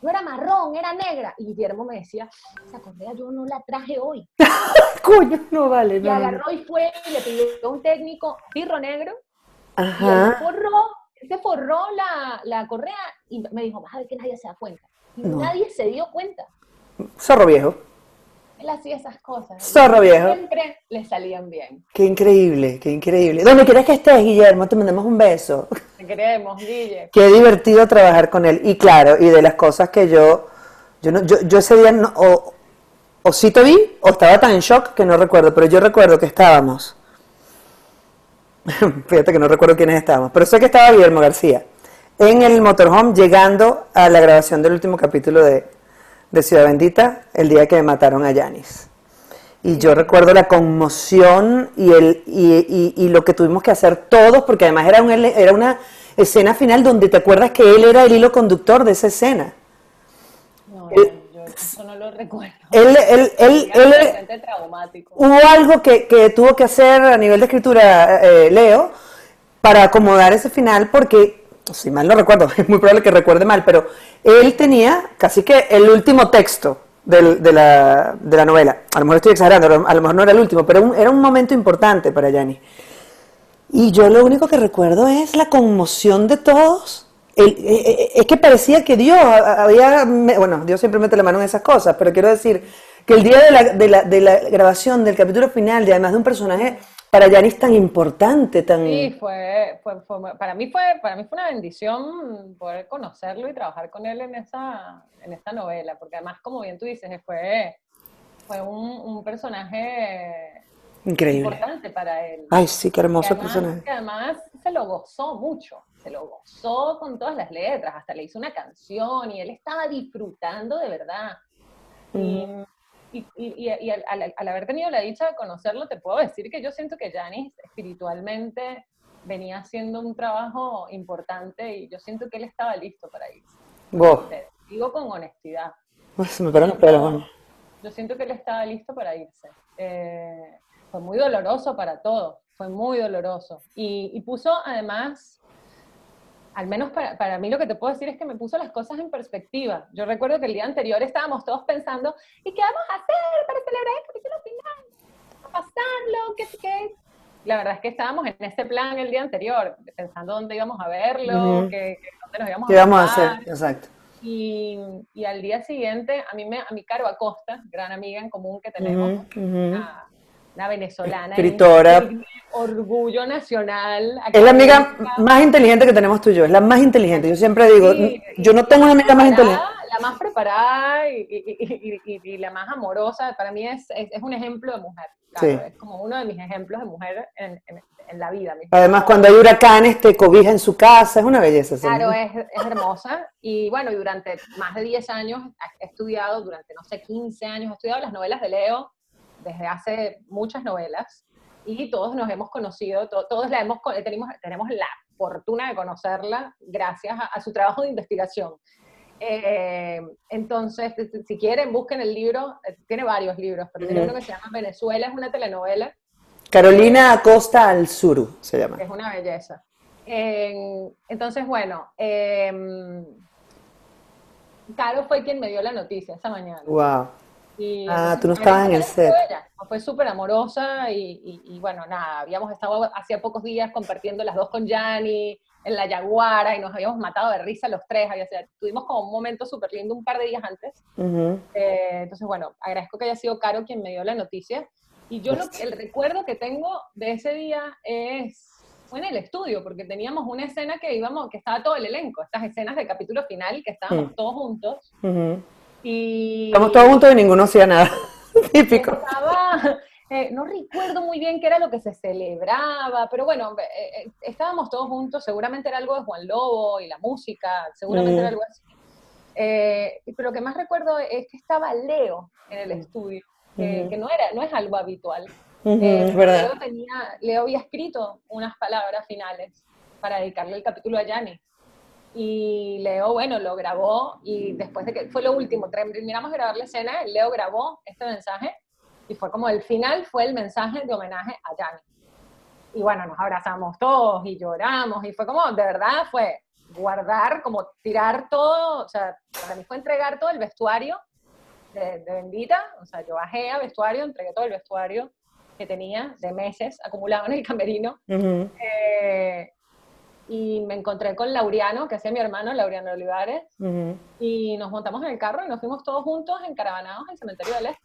no era marrón, era negra. Y Guillermo me decía, esa correa yo no la traje hoy. Coño, no vale. Y agarró y fue y le pidió a un técnico pirro negro. Ajá. Y él forró, se forró la, la, correa y me dijo, vas a ver que nadie se da cuenta. Y nadie se dio cuenta. Zorro viejo. Él hacía esas cosas. Zorro viejo. Siempre le salían bien. Qué increíble, qué increíble. ¿Dónde quieres que estés, Guillermo? Te mandamos un beso. Te queremos, Guille. Qué divertido trabajar con él. Y claro, y de las cosas que yo, yo, no, yo, yo ese día no, o, o sí te vi, o estaba tan en shock que no recuerdo, pero yo recuerdo que estábamos. Fíjate que no recuerdo quiénes estábamos, pero sé que estaba Guillermo García en el motorhome llegando a la grabación del último capítulo de de Ciudad Bendita el día que mataron a Yanis. Y yo recuerdo la conmoción y, el, y, y, lo que tuvimos que hacer todos, porque además era, un, era una escena final donde te acuerdas que él era el hilo conductor de esa escena. No, yo eso no lo recuerdo. Él, él, él, él hubo algo que, que, tuvo que hacer a nivel de escritura eh, Leo para acomodar ese final, porque si mal no recuerdo, es muy probable que recuerde mal, pero él tenía casi que el último texto de, la, de, la, novela. A lo mejor estoy exagerando, a lo mejor no era el último, pero era un momento importante para Yanni. Y yo lo único que recuerdo es la conmoción de todos. Eh, eh, eh, es que parecía que Dios había, bueno, Dios siempre mete la mano en esas cosas, pero quiero decir que el día de la, de la, de la grabación del capítulo final, de además de un personaje para Yanis tan importante, tan... Sí, fue, para, mí fue, para mí fue una bendición poder conocerlo y trabajar con él en, esa, en esta novela, porque además, como bien tú dices, fue, fue un, personaje Increíble. importante para él. Ay, sí, qué hermoso personaje. Que además se lo gozó mucho, se lo gozó con todas las letras, hasta le hizo una canción y él estaba disfrutando de verdad. Y y, al, haber tenido la dicha de conocerlo, te puedo decir que yo siento que Janis espiritualmente venía haciendo un trabajo importante y yo siento que él estaba listo para irse. Te digo con honestidad. Pues me pero Yo siento que él estaba listo para irse. Eh, fue muy doloroso para todos, fue muy doloroso. Y, y puso además, al menos para, para, mí lo que te puedo decir es que me puso las cosas en perspectiva. Yo recuerdo que el día anterior estábamos todos pensando, ¿y qué vamos a hacer para celebrar el capítulo final? ¿Pasarlo? ¿Qué, qué? La verdad es que estábamos en ese plan el día anterior, pensando dónde íbamos a verlo, uh -huh. que, que, dónde nos íbamos ¿Qué a, a hacer? Exacto. Y, y, al día siguiente, a mí, me, a mi Caro Acosta, gran amiga en común que tenemos, uh -huh, uh -huh. Una, una, venezolana, escritora, orgullo nacional. Es la amiga más inteligente que tenemos tú y yo, es la más inteligente. Yo siempre digo, sí, yo no tengo una amiga más inteligente. La más preparada y, y, y, la más amorosa, para mí es, es, es un ejemplo de mujer. Claro, sí. Es como uno de mis ejemplos de mujer en, en, en la vida. Además, cuando hay huracanes, te cobija en su casa, es una belleza. Claro, es, es, hermosa. Y bueno, y durante más de 10 años he estudiado, durante no sé, 15 años, he estudiado las novelas de Leo, desde hace muchas novelas, y todos nos hemos conocido, to todos la hemos, tenemos, tenemos la fortuna de conocerla gracias a, a su trabajo de investigación. Eh, entonces, si quieren, busquen el libro, tiene varios libros, pero tiene uno que se llama Venezuela, es una telenovela. Carolina Acosta al Sur se llama. Es una belleza. Eh, entonces, bueno, eh, Caro fue quien me dio la noticia esa mañana. Wow. Y, ah, tú no estabas en el set. Fue súper amorosa y, y, y, bueno, nada, habíamos estado hacía pocos días compartiendo las dos con Yanni en la Yaguara y nos habíamos matado de risa los tres. Había, o sea, tuvimos como un momento súper lindo un par de días antes. Uh -huh. eh, entonces, bueno, agradezco que haya sido Caro quien me dio la noticia. Y yo lo, el recuerdo que tengo de ese día es fue en el estudio, porque teníamos una escena que íbamos, que estaba todo el elenco, estas escenas del capítulo final, que estábamos uh -huh. todos juntos. Uh -huh. Y Estamos todos juntos y ninguno hacía nada. Típico. Estaba, eh, no recuerdo muy bien qué era lo que se celebraba, pero bueno, eh, estábamos todos juntos, seguramente era algo de Juan Lobo y la música, seguramente mm. era algo así. Eh, pero lo que más recuerdo es que estaba Leo en el estudio, que, mm. que no, era, no es algo habitual. Mm -hmm, ¿verdad? Leo, tenía, Leo había escrito unas palabras finales para dedicarle el capítulo a Yanni. Y Leo, bueno, lo grabó y después de que fue lo último, terminamos de grabar la escena, Leo grabó este mensaje y fue como el final fue el mensaje de homenaje a Yanni. Y bueno, nos abrazamos todos y lloramos y fue como, de verdad, fue guardar, como tirar todo, o sea, para mí fue entregar todo el vestuario de, de Bendita, o sea, yo bajé a vestuario, entregué todo el vestuario que tenía de meses acumulado en el camerino. Uh -huh. eh, y me encontré con Laureano, que hacía mi hermano, Laureano Olivares, uh -huh. y nos montamos en el carro y nos fuimos todos juntos encaravanados al cementerio del Este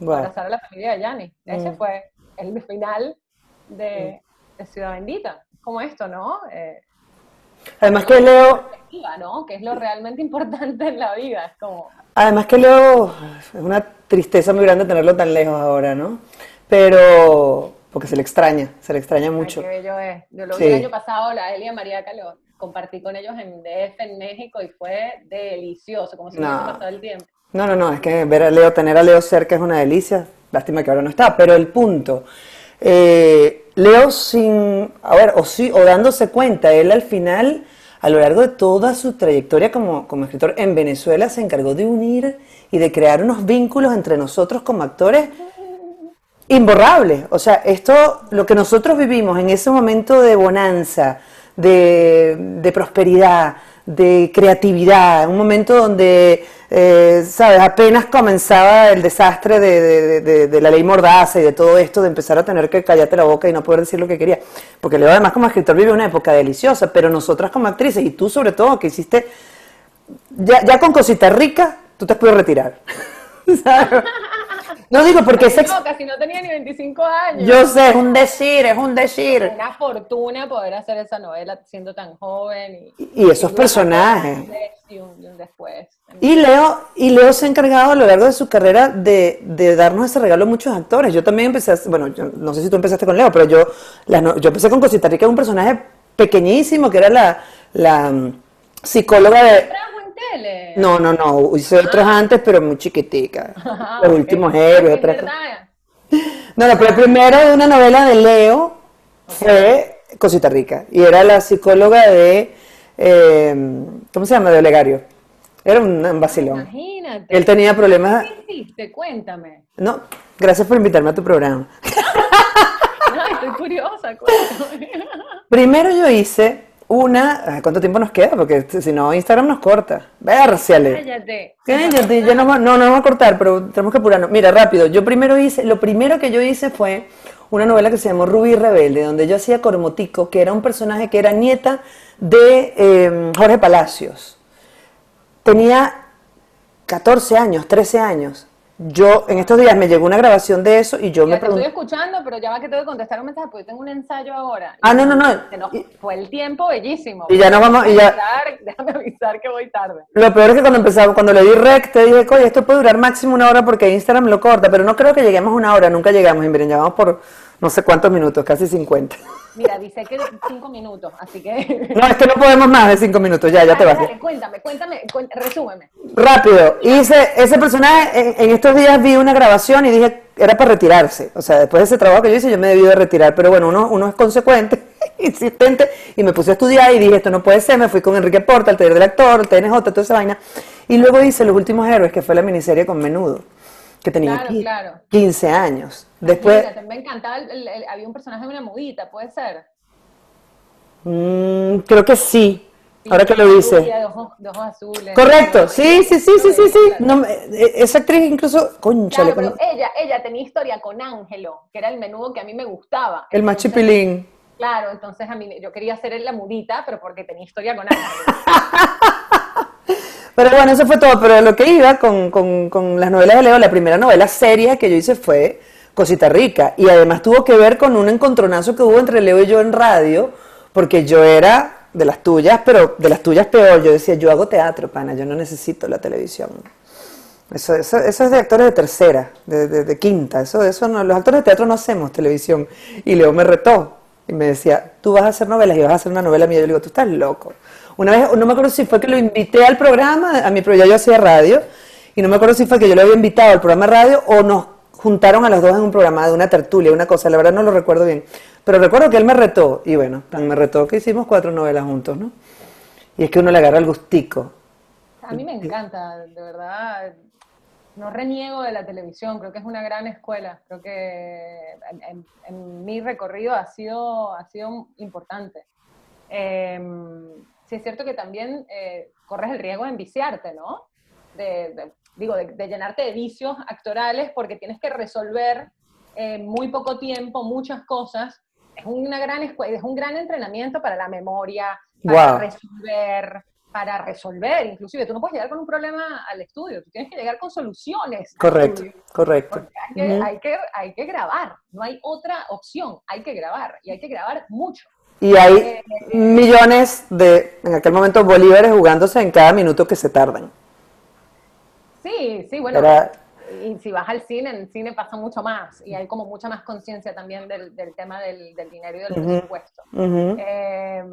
wow. para abrazar a la familia de Yanni. Uh -huh. Ese fue el final de, de, Ciudad Bendita. Como esto, ¿no? Eh, Además que Leo... ¿no? Que es lo realmente importante en la vida. Es como... Además que Leo, es una tristeza muy grande tenerlo tan lejos ahora, ¿no? Pero porque se le extraña, se le extraña mucho. Ay, qué bello es. Yo lo vi sí. el año pasado, la Elia Mariaca, lo compartí con ellos en DF en México y fue delicioso, como si no hubiese pasado el tiempo. No, no, no, es que ver a Leo, tener a Leo cerca es una delicia. Lástima que ahora no está, pero el punto. Eh, Leo sin, a ver, o sí, o dándose cuenta, él al final, a lo largo de toda su trayectoria como, como escritor en Venezuela, se encargó de unir y de crear unos vínculos entre nosotros como actores imborrables. O sea, esto, lo que nosotros vivimos en ese momento de bonanza, de, prosperidad, de creatividad, un momento donde, eh, sabes, apenas comenzaba el desastre de, la ley Mordaza y de todo esto, de empezar a tener que callarte la boca y no poder decir lo que quería. Porque Leo además como escritor vive una época deliciosa, pero nosotras como actrices, y tú sobre todo, que hiciste, ya, ya con cositas ricas, tú te puedes retirar. ¿Sabes? No digo porque es... No, casi no tenía ni 25 años. Yo sé, es un decir, es un decir. Una fortuna poder hacer esa novela siendo tan joven. Y, y esos y personajes. Y un, después. Y Leo, y Leo se ha encargado a lo largo de su carrera de, de, darnos ese regalo a muchos actores. Yo también empecé, a, bueno, yo, no sé si tú empezaste con Leo, pero yo, la, yo empecé con Cosita Rica, un personaje pequeñísimo que era la, la um, psicóloga de... No, no, no, hice otros ah. antes, pero muy chiquitica. Ah, Los okay. últimos héroes. Otra... No, no, pero el primero de una novela de Leo okay. fue Cosita Rica. Y era la psicóloga de. Eh, ¿Cómo se llama? De Olegario. Era un, un vacilón. Imagínate. Él tenía problemas. ¿Qué hiciste? Cuéntame. No, gracias por invitarme a tu programa. No, es Estoy curiosa. Primero yo hice una, ¿cuánto tiempo nos queda? Porque si no, Instagram nos corta. Vérciale. Cállate. Cállate, ya no, no, no vamos a cortar, pero tenemos que apurarnos. Mira, rápido, yo primero hice, lo primero que yo hice fue una novela que se llamó Rubí Rebelde, donde yo hacía Cormotico, que era un personaje que era nieta de eh, Jorge Palacios. Tenía 14 años, 13 años. Yo, en estos días me llegó una grabación de eso y yo Ya me te estoy pregunté. escuchando, pero ya va que tengo que contestar un mensaje porque tengo un ensayo ahora. Ah, no, no, no. Se nos fue el tiempo bellísimo. Y ya nos vamos- y ya- Avisar- Déjame avisar que voy tarde. Lo peor es que cuando empezaba, cuando le di rec, te dije, oye, esto puede durar máximo una hora porque Instagram lo corta, pero no creo que lleguemos a una hora, nunca llegamos. Y miren, ya vamos por no sé cuántos minutos, casi 50. Mira, dice que cinco minutos, así que... No, es que no podemos más de cinco minutos, ya, ya te vas. dale, cuéntame, cuéntame, cuen- resúmeme. Rápido, hice ese personaje, en, en estos días vi una grabación y dije, era para retirarse. O sea, después de ese trabajo que yo hice, yo me debí de retirar. Pero bueno, uno, uno es consecuente, insistente, y me puse a estudiar y dije, esto no puede ser. Me fui con Enrique Porta, el taller del actor, el TNJ, toda esa vaina. Y luego hice Los Últimos Héroes, que fue la miniserie con Menudo, que tenía Claro, qui- claro. 15 años. Después, me encantaba, el- el- el- había un personaje de una mudita, ¿puede ser? mm, creo que sí, ahora que lo dice. De ojos, de ojos azules. Correcto, sí, sí, sí, sí, sí, sí. Claro. No, me- e- esa actriz incluso, conchale, Claro, pero ella, ella tenía historia con Ángelo, que era el menudo que a mí me gustaba. el machipilín. Claro, entonces a mí yo quería ser la mudita, pero porque tenía historia con Ángelo. Pero bueno, eso fue todo. Pero lo que iba con, con- con las novelas de Leo, la primera novela seria que yo hice fue Cosita Rica. Y además tuvo que ver con un encontronazo que hubo entre Leo y yo en radio, porque yo era de las tuyas, pero de las tuyas peor. Yo decía, yo hago teatro, pana, yo no necesito la televisión. Eso, eso, eso es de actores de tercera, de, de- quinta. Eso, eso no, los actores de teatro no hacemos televisión. Y Leo me retó y me decía, tú vas a hacer novelas y vas a hacer una novela mía. Yo le digo, tú estás loco. Una vez, no me acuerdo si fue que lo invité al programa, a mi programa yo hacía radio, y no me acuerdo si fue que yo lo había invitado al programa de radio o nos juntaron a los dos en un programa de una tertulia, una cosa, la verdad no lo recuerdo bien. Pero recuerdo que él me retó, y bueno, tan me retó que hicimos cuatro novelas juntos, ¿no? Y es que uno le agarra el gustico. A mí me encanta, de verdad. No reniego de la televisión, creo que es una gran escuela. Creo que en, mi recorrido ha sido, ha sido importante. Eh, sí es cierto que también eh, corres el riesgo de enviciarte, ¿no? De, de- digo, de, de llenarte de vicios actorales porque tienes que resolver en muy poco tiempo muchas cosas. Es una gran es un gran entrenamiento para la memoria, para Guau. resolver, para resolver, inclusive tú no puedes llegar con un problema al estudio, tú tienes que llegar con soluciones. Correcto, correcto. hay que, hay, que, hay que grabar, no hay otra opción, hay que grabar, y hay que grabar mucho. Y hay millones de, en aquel momento, bolívares jugándose en cada minuto que se tardan. Sí, sí, bueno, Era- y si vas al cine, en el cine pasa mucho más, y hay como mucha más conciencia también del, del tema del, del dinero y del presupuesto. Eh,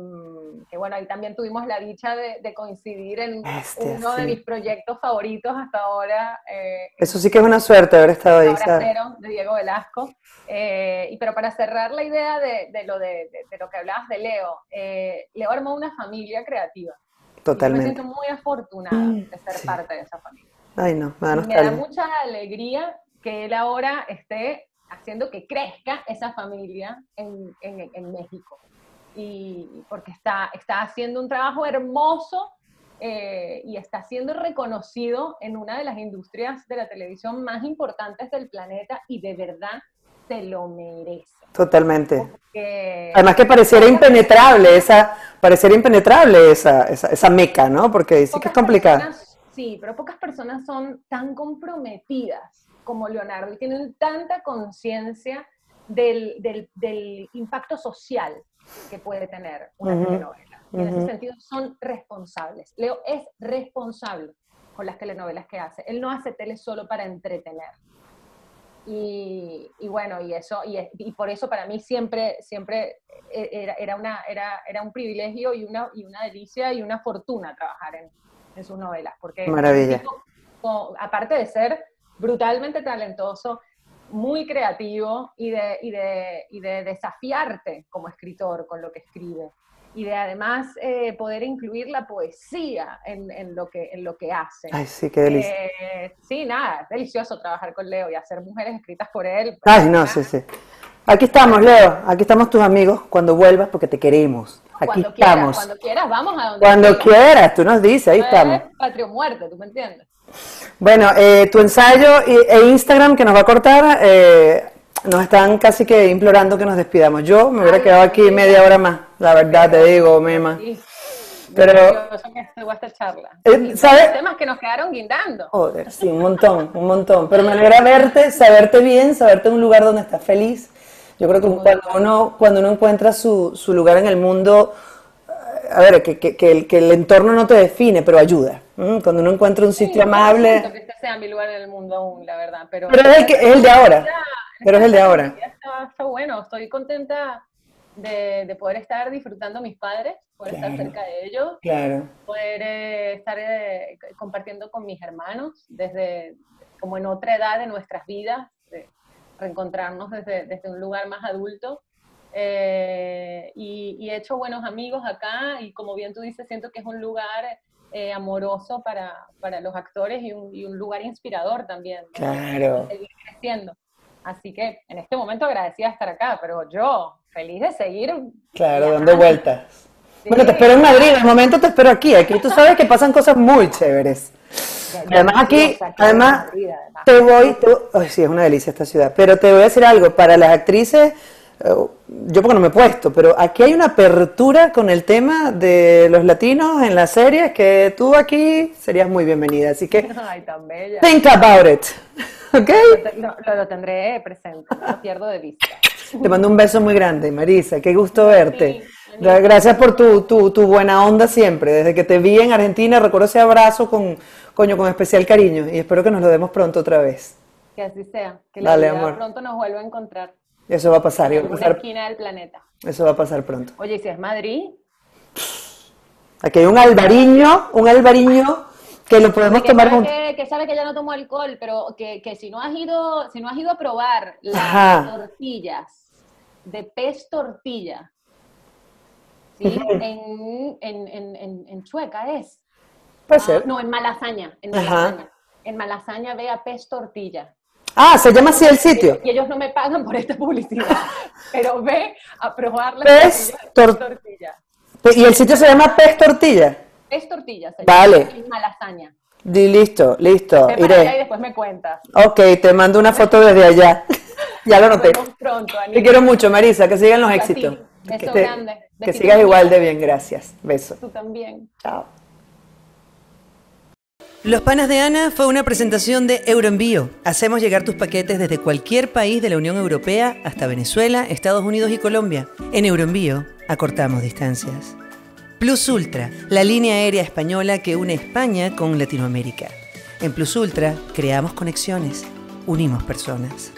que bueno, ahí también tuvimos la dicha de, de coincidir en Bestia, uno de mis proyectos favoritos hasta ahora, eh, Eso sí que es una suerte haber estado ahí. Cero, de Diego Velasco. Eh, y pero para cerrar la idea de, de lo, de, de- lo que hablabas de Leo, eh, Leo armó una familia creativa. Y Yo me Totalmente. siento muy afortunada de ser sí. parte de esa familia. Ay, no, me da me da mucha alegría que él ahora esté haciendo que crezca esa familia en, en- en México. Y porque está, está haciendo un trabajo hermoso eh, y está siendo reconocido en una de las industrias de la televisión más importantes del planeta y de verdad se lo merece. Totalmente. Además que pareciera impenetrable esa, pareciera impenetrable esa, esa, esa meca, ¿no? Porque sí que es personas- sí, pero pocas personas son tan comprometidas como Leonardo y tienen tanta conciencia del, del- del impacto social que puede tener una Ujú, telenovela. Y en ese ujú. sentido son responsables. Leo es responsable con las telenovelas que hace. Él no hace tele solo para entretener. Y, y bueno, y eso, y, y por eso para mí siempre, siempre e- era, era, una, era, era un privilegio y una, y una delicia y una fortuna trabajar en, en sus novelas. Porque Maravilla. tipo aparte de ser brutalmente talentoso, muy creativo y de, y de, y de desafiarte como escritor con lo que escribe. Y de además eh, poder incluir la poesía en, en lo, que, en lo que hace. Ay, sí, qué delicia. Eh, sí, nada, es delicioso trabajar con Leo y hacer mujeres escritas por él. Ay, no, sí, sí. Aquí estamos, Leo. Aquí estamos tus amigos cuando vuelvas porque te queremos. Aquí cuando estamos. Quieras, cuando quieras, vamos a donde Cuando quieras. quieras, tú nos dices, ahí No estamos. es Patria o muerte, ¿tú me entiendes? Bueno, eh, tu ensayo e Instagram que nos va a cortar, eh, nos están casi que implorando que nos despidamos. Yo me hubiera Ay, quedado aquí media hora más, la verdad te digo, Mema. Sí. Pero- esta charla. Eh, Y ¿sabe? los temas que nos quedaron guindando. Joder, sí, un montón, un montón. Pero me alegra verte, saberte bien, saberte en un lugar donde estás feliz. Yo creo que cuando uno, cuando uno encuentra su, su lugar en el mundo, eh, a ver, que, que- que el, que el entorno no te define, pero ayuda. ¿m? Cuando uno encuentra un sitio Sí, no amable. que este sea mi lugar en el mundo aún, la verdad. Pero, Pero es el, que, es el de ahora. Pero es el de ahora. Está, está bueno, estoy contenta de, de poder estar disfrutando a mis padres, poder Claro. estar cerca de ellos, Claro. poder eh, estar eh, compartiendo con mis hermanos desde como en otra edad de nuestras vidas, reencontrarnos desde, desde un lugar más adulto. Eh, y, y he hecho buenos amigos acá y como bien tú dices, siento que es un lugar eh, amoroso para, para los actores y un, y un lugar inspirador también. ¿no? Claro. seguir creciendo. Así que en este momento agradecida de estar acá, pero yo feliz de seguir. Claro, dando vueltas. Sí. Bueno, te espero en Madrid, de momento te espero aquí. Aquí tú sabes que pasan cosas muy chéveres. Ya- ya Además aquí, en además. Te voy, te- ay, sí, es una delicia esta ciudad, pero te voy a decir algo, para las actrices, eh, yo porque no me he puesto, pero aquí hay una apertura con el tema de los latinos en las series que tú aquí serías muy bienvenida, así que Ay, tan bella. think about it, ¿ok? Lo, lo- lo tendré presente, no lo pierdo de vista. Te mando un beso muy grande, Marisa, qué gusto verte. Sí, Gracias por tu, tu, tu buena onda siempre. Desde que te vi en Argentina, recuerdo ese abrazo con, coño, con especial cariño y espero que nos lo demos pronto otra vez. Que así sea, que la Dale, amor. pronto nos vuelva a encontrar Eso va a pasar, en va a pasar esquina del planeta. eso va a pasar pronto. Oye, y si es Madrid, Aquí hay un albariño, un albariño que lo podemos que tomar sabe juntos. que, que sabe que ya no tomo alcohol, pero que, que si no has ido, si no has ido a probar las Ajá. tortillas de pez tortilla, ¿sí? en, en, en, en, en Chueca es. Puede Ah, ser. no, en Malasaña, en Ajá. Malasaña. En Malasaña ve a pez tortilla. Ah, se llama así el sitio. Y ellos no me pagan por esta publicidad, pero ve a probar las Pez tor- tortilla. Y el sitio se llama Pez Tortilla. Pez tortilla, se Vale. llama, en Malasaña. Di- listo, listo, Ve allá y iré. después me cuentas. Ok, te mando una foto desde allá. ya lo noté. pronto, Te quiero mucho, Marisa, que sigan los éxitos. Beso que te- grande. que sigas igual la- de bien, gracias. Beso. Tú también. Chao. Los Panas de Ana fue una presentación de Euroenvío. Hacemos llegar tus paquetes desde cualquier país de la Unión Europea hasta Venezuela, Estados Unidos y Colombia. En Euroenvío acortamos distancias. Plus Ultra, la línea aérea española que une España con Latinoamérica. En Plus Ultra creamos conexiones, unimos personas.